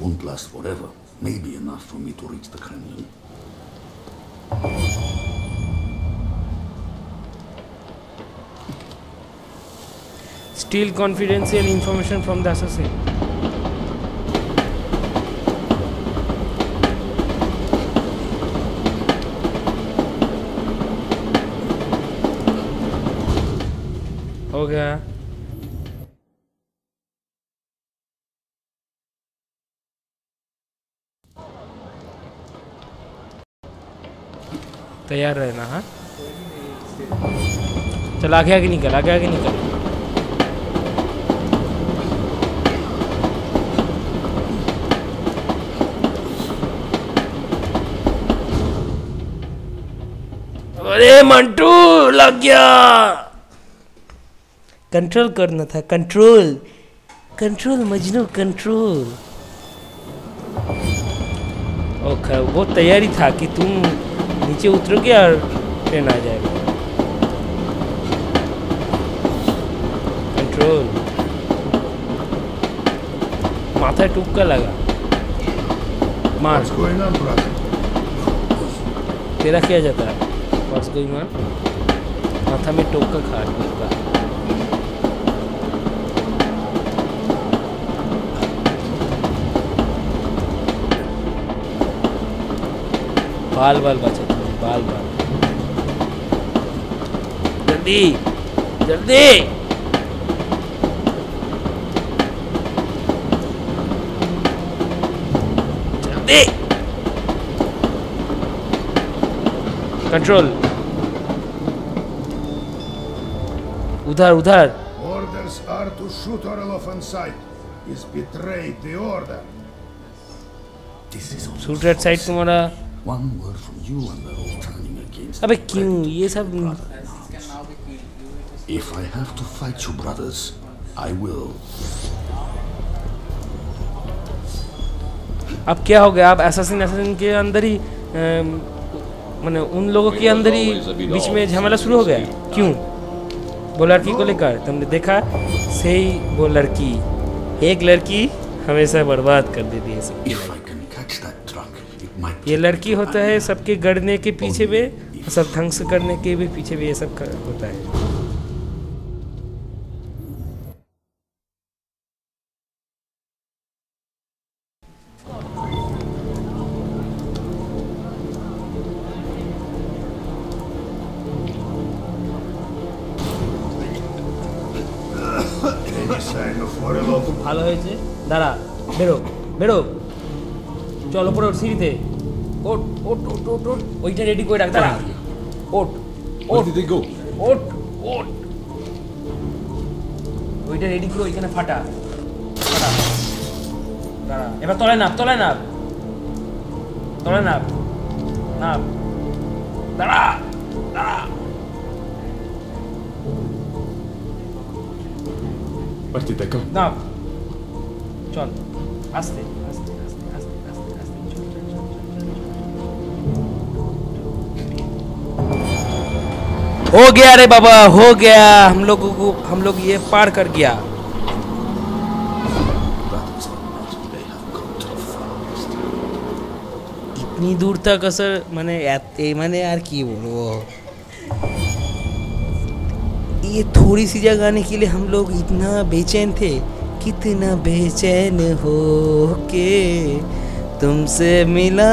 won't last forever. Maybe enough for me to reach the Kremlin. steal confidential information from the assassin हो गया तैयार रहना हाँ। चल, आगे आगे निकल, आगे आगे निकल। अरे, मंटू, लग गया। कंट्रोल करना था, control. Control, Majnu, control. Okay, वो तैयारी था कि तुम नीचे उतरोगे और ट्रेन आ जाएगा? कंट्रोल माथा टुक्का लगा। मार? तेरा क्या जाता है? What's going on? माथा में टोका खा टोका बाल बाल बचा। बाल बाल जल्दी जल्दी जल्दी कंट्रोल उधर उधर Orders are to shoot Orlov on sight. He's betrayed the order. This is shoot red side तुम्हारा one word from you and they're all turning against अबे क्यों? ये सब If I have to fight you, brothers, I will. अब क्या हो गया? अब एसासिन एसासिन के अंदर ही माने उन लोगों के अंदर ही बीच में झमेला शुरू हो गया। क्यों? वो लड़की को लेकर। तुमने देखा? सही वो लड़की। एक लड़की हमेशा बर्बाद कर देती है सबकी ये लड़की होता है सबके गढ़ने के पीछे में सब ध्वंस करने के भी पीछे भी ये सब कर- होता है Any sign of Orlov? ভালো হয়েছে দাঁড়া বেরো বেরো চল ওপরে ওঠ সিঁড়িতে ওট ওট ওট ওট ওট। ওইটা রেডি করে রাখ দাঁড়া। ওট ওট they go? ওট। ওট। ওইটা রেডি করে ওইখানে ফাটা। ফাটা। দাঁড়া। এবার তলায় নাপ তলায় নাপ। তলায় নাপ। নাপ। দাঁড়া দাঁড়া। did go? নাপ। চল আস্তে। हो गया रे बाबा, हो गया। हम लोगों हम लोग ये पार कर गया. इतनी दूर तक असर मैंने मैंने यार की बोलो ये थोड़ी सी जगह आने के लिए हम लोग इतना बेचैन थे, कितना बेचैन हो के तुमसे मिला।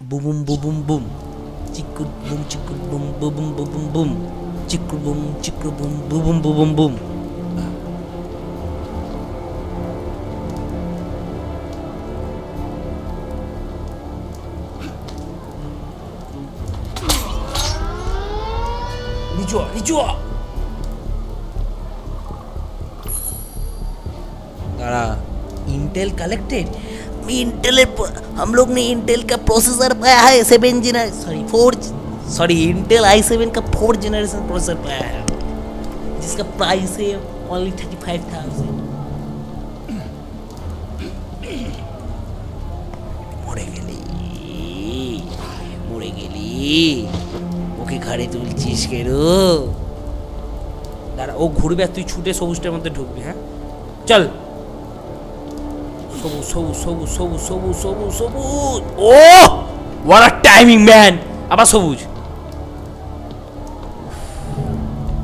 বুবুম বুবুম বুম চিকু বুম চিকু বুম বুবুম বুবুম বুম চিকু বুম চিকু বুম বুবুম বুবুম বুম Ничего, তারা ইন্টেল কালেক্টেড নিচু হ, নিচু হ। दादा इंटेल कलेक्टेड इंटेल हम लोग ने इंटेल का प्रोसेसर पाया है seven gen sorry four sorry Intel I seven का फोर जनरेशन प्रोसेसर पाया है जिसका प्राइस है ओनली थर्टी फाइव थाउजेंड মরে গেলি মরে গেলি ওকে ঘাড়ে তুলছিস কেন দাঁড়া ও ঘুরবে আর তুই ছুটে সবুজটার মধ্যে ঢুকবি হ্যাঁ চল সবুজ সবুজ সবুজ সবুজ সবুজ সবুজ সবুজ। Oh what a timing man আবার সবুজ।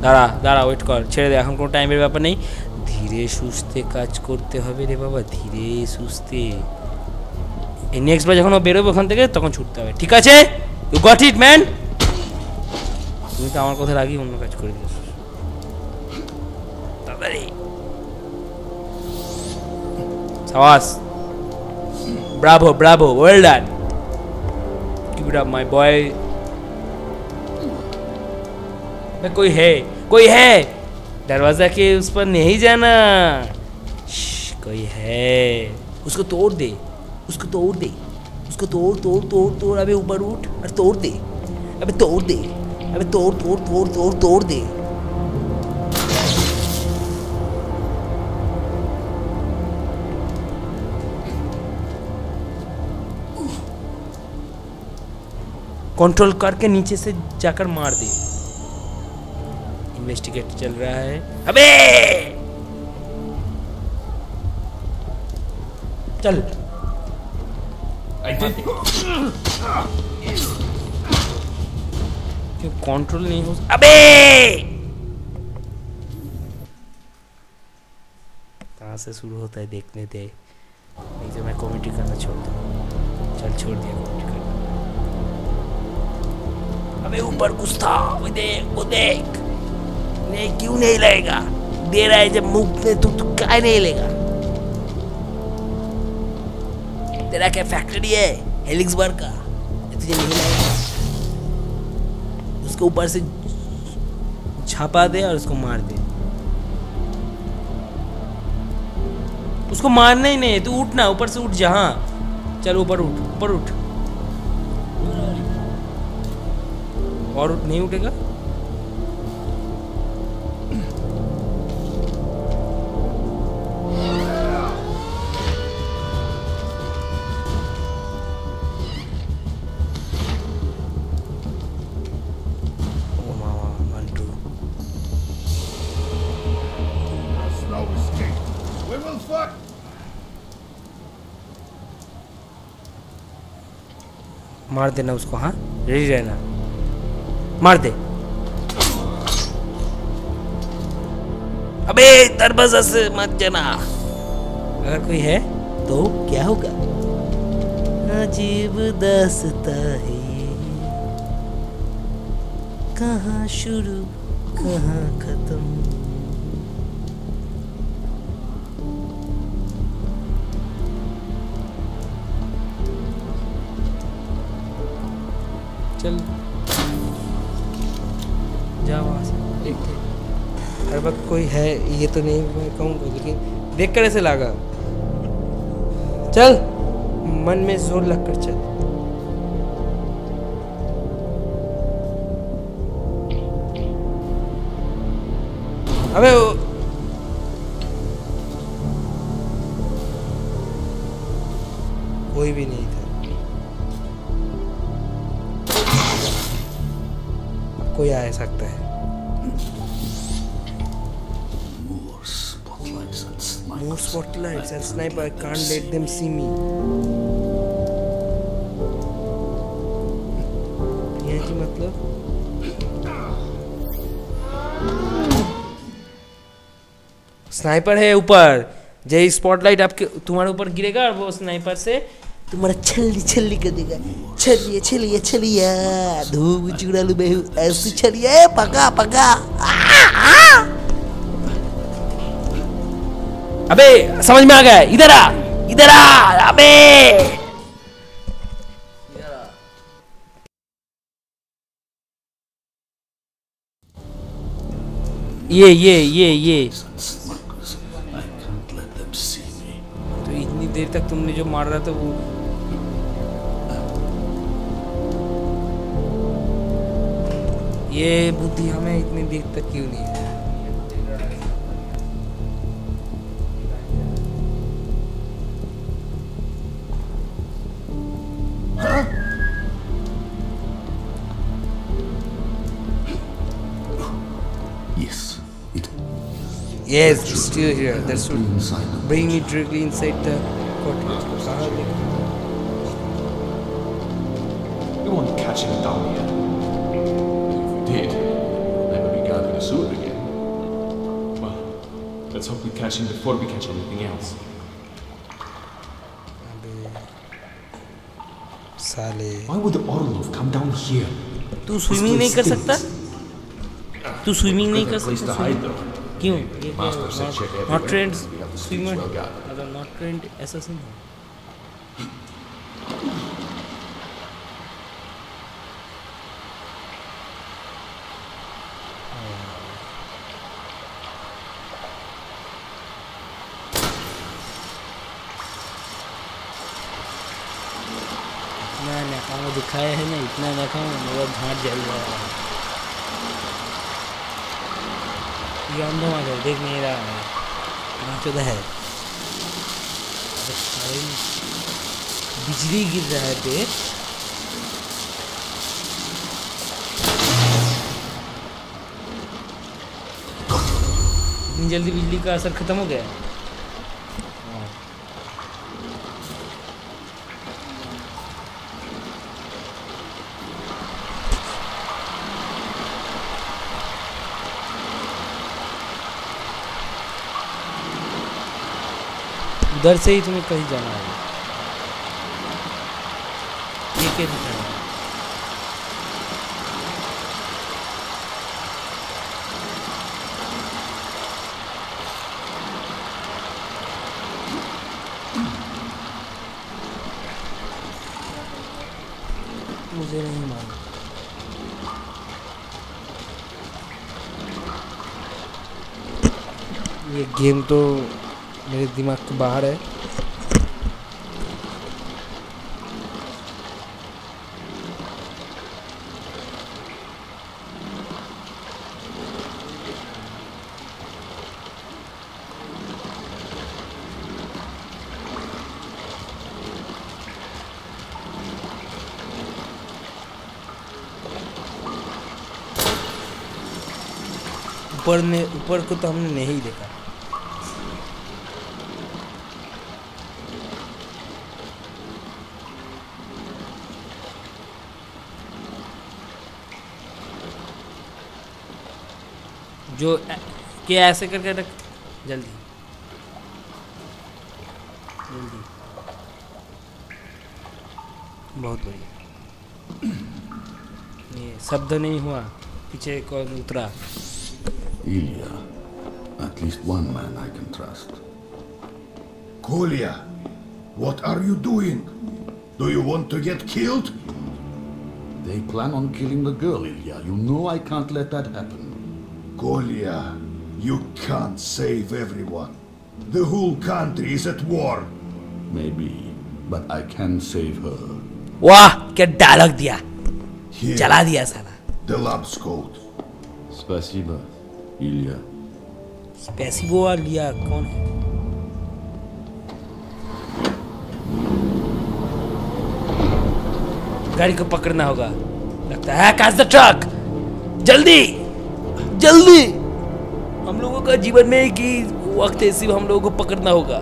দাঁড়া দাঁড়া ওয়েট কর, ছেড়ে দে, এখন কোনো টাইমের ব্যাপার নেই। ধীরে সুস্থে কাজ করতে হবে রে বাবা, ধীরে সুস্থে। এই নেক্সট বার যখন বেরোবে ওখান থেকে, তখন ছুটতে হবে, ঠিক আছে? ইউ গট ইট ম্যান তুমি তো আমার কথা আগেই অন্য কাজ করে দিয়েছ। Awas. Bravo, bravo. Well done. Give it up, my boy. मैं कोई है कोई है दरवाज़ा के उस पर नहीं जाना कोई है उसको तोड़ दे उसको तोड़ दे उसको तोड़ तोड़ तोड़ तोड़ अबे ऊपर उठ और तोड़ दे अबे तोड़ दे अबे तोड़ तोड़ तोड़ तोड़ तोड़ दे कंट्रोल करके नीचे से जाकर मार दे। इन्वेस्टिगेट चल रहा है। अबे! चल। क्यों कंट्रोल नहीं हो अबे! कहाँ से शुरू होता है देखने दे। नहीं तो मैं कॉमेडी करना छोड़ दूँ। चल छोड़ दिया कॉमेडी अबे ऊपर कुछ था। वो देख वो देख। नहीं, क्यों नहीं लेगा? दे रहा है जब मुँह में तू तो काय नहीं लेगा? तेरा क्या फैक्ट्री है? हेलिक्सबर्ग का? तुझे नहीं लगेगा उसके ऊपर से छापा दे और उसको मार दे। उसको मारना ही नहीं तू उठ ना, ऊपर से उठ जहाँ। चल, ऊपर उठ ऊपर उठ। और नहीं उठेगा. मार देना उसको हाँ? रेडी रहना। मार दे। अबे, दरवाज़ा से मत जाना। अगर कोई है तो क्या होगा? अजीब दस्ता है। कहा शुरू, कहाँ खत्म? कोई है, ये तो नहीं मैं कहूँगा, लेकिन देख कर ऐसे लगा। चल, मन में ज़ोर लग कर चल। अबे sniper. Can't let them see me. ये मतलब स्नाइपर है ऊपर जय स्पॉटलाइट आपके, तुम्हारे ऊपर गिरेगा और वो स्नाइपर से तुम्हारा छल्ली छल्ली कर देगा छलिए छलिए छलिए धूप चुड़ा बेहू, ऐसी छलिए पका पका अबे, समझ में आ गया? इधर आ इधर आ, अबे। ये ये ये ये. तो इतनी देर तक तुमने जो मार रहा था वो ये बुद्धि हमें इतनी देर तक क्यों नहीं है? Yes, it's still here. That's what. inside the Bring me directly inside the cottage. कहाँ लेके- We won't catch him down here. If we did, we'll never be gathered in the sewer again. Well, let's hope we catch him before we catch anything else. साले Why would Orlov come down here? तू swimming नहीं कर सकता तू swimming नहीं कर Place to सकता hide though. क्यों? नॉट ट्रेंड स्विमर अगर नॉट ट्रेंड ऐसा सुन इतना दिखाया है ना इतना नखा मेरा झाँट जल रहा है। ये अंधो आ जाए देख नहीं रहा है नाचोदा है बिजली गिर रहा है पे जल्दी बिजली का असर खत्म हो गया हाँ। उधर से ही तुम्हें कहीं जाना है। ये क्या दिख है? मुझे नहीं मालूम। ये गेम तो मेरे दिमाग के बाहर है। ऊपर ने ऊपर को तो हमने नहीं देखा। जो कि ऐसे करके रख जल्दी जल्दी बहुत बढ़िया ये शब्द नहीं हुआ पीछे कौन उतरा Ilya. At least one man I can trust. Kolya, what are you doing? Do you want to get killed? They plan on killing the girl, Ilya. You know I can't let that happen. Kolya, you can't save everyone. The whole country is at war. Maybe, but I can save her. वाह क्या dialogue दिया Here, चला दिया साला the lab's code. Спасибо. Ilya. पैसी वो आ लिया कौन है गाड़ी को पकड़ना होगा लगता है कैच द ट्रक जल्दी जल्दी। हम लोगों का जीवन में एक ही वक्त है, सिर्फ़ हम लोगों को पकड़ना होगा।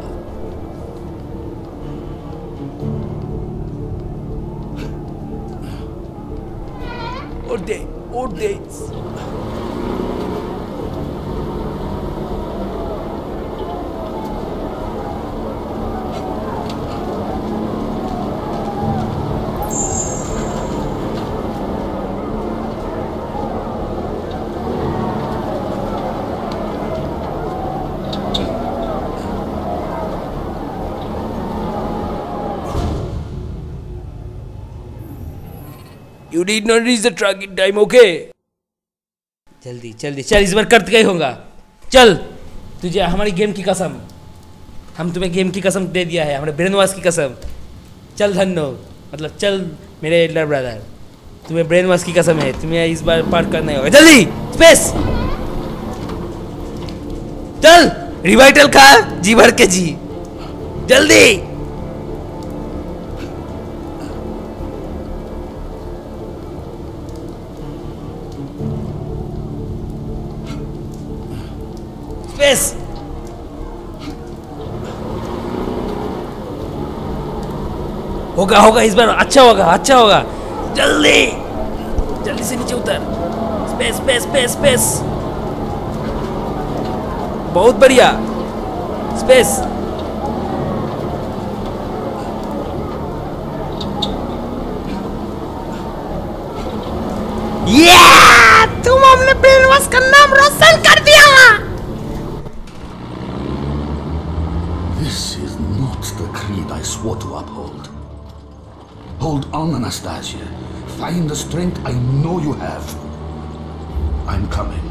और दे और दे। You did not reach the truck in time, okay? जल्दी जल्दी चल इस बार करते ही होगा? चल तुझे हमारी गेम की कसम। हम तुम्हें गेम की कसम दे दिया है हमारे ब्रेन वॉश की कसम। चल धन्नो मतलब चल मेरे एल्डर ब्रदर तुम्हें ब्रेन वॉश की कसम है तुम्हें इस बार पार करना होगा। जल्दी स्पेस चल रिवाइटल खा जी भर के जी। जल्दी! स्पेस होगा होगा, इस बार अच्छा होगा अच्छा होगा। जल्दी जल्दी से नीचे उतर। स्पेस स्पेस स्पेस स्पेस बहुत बढ़िया। स्पेस ये तुम हमने ब्रेन वॉश का नाम रोशन कर दिया। Creed I swore to uphold. Hold on, Anastasia. Find the strength I know you have. I'm coming.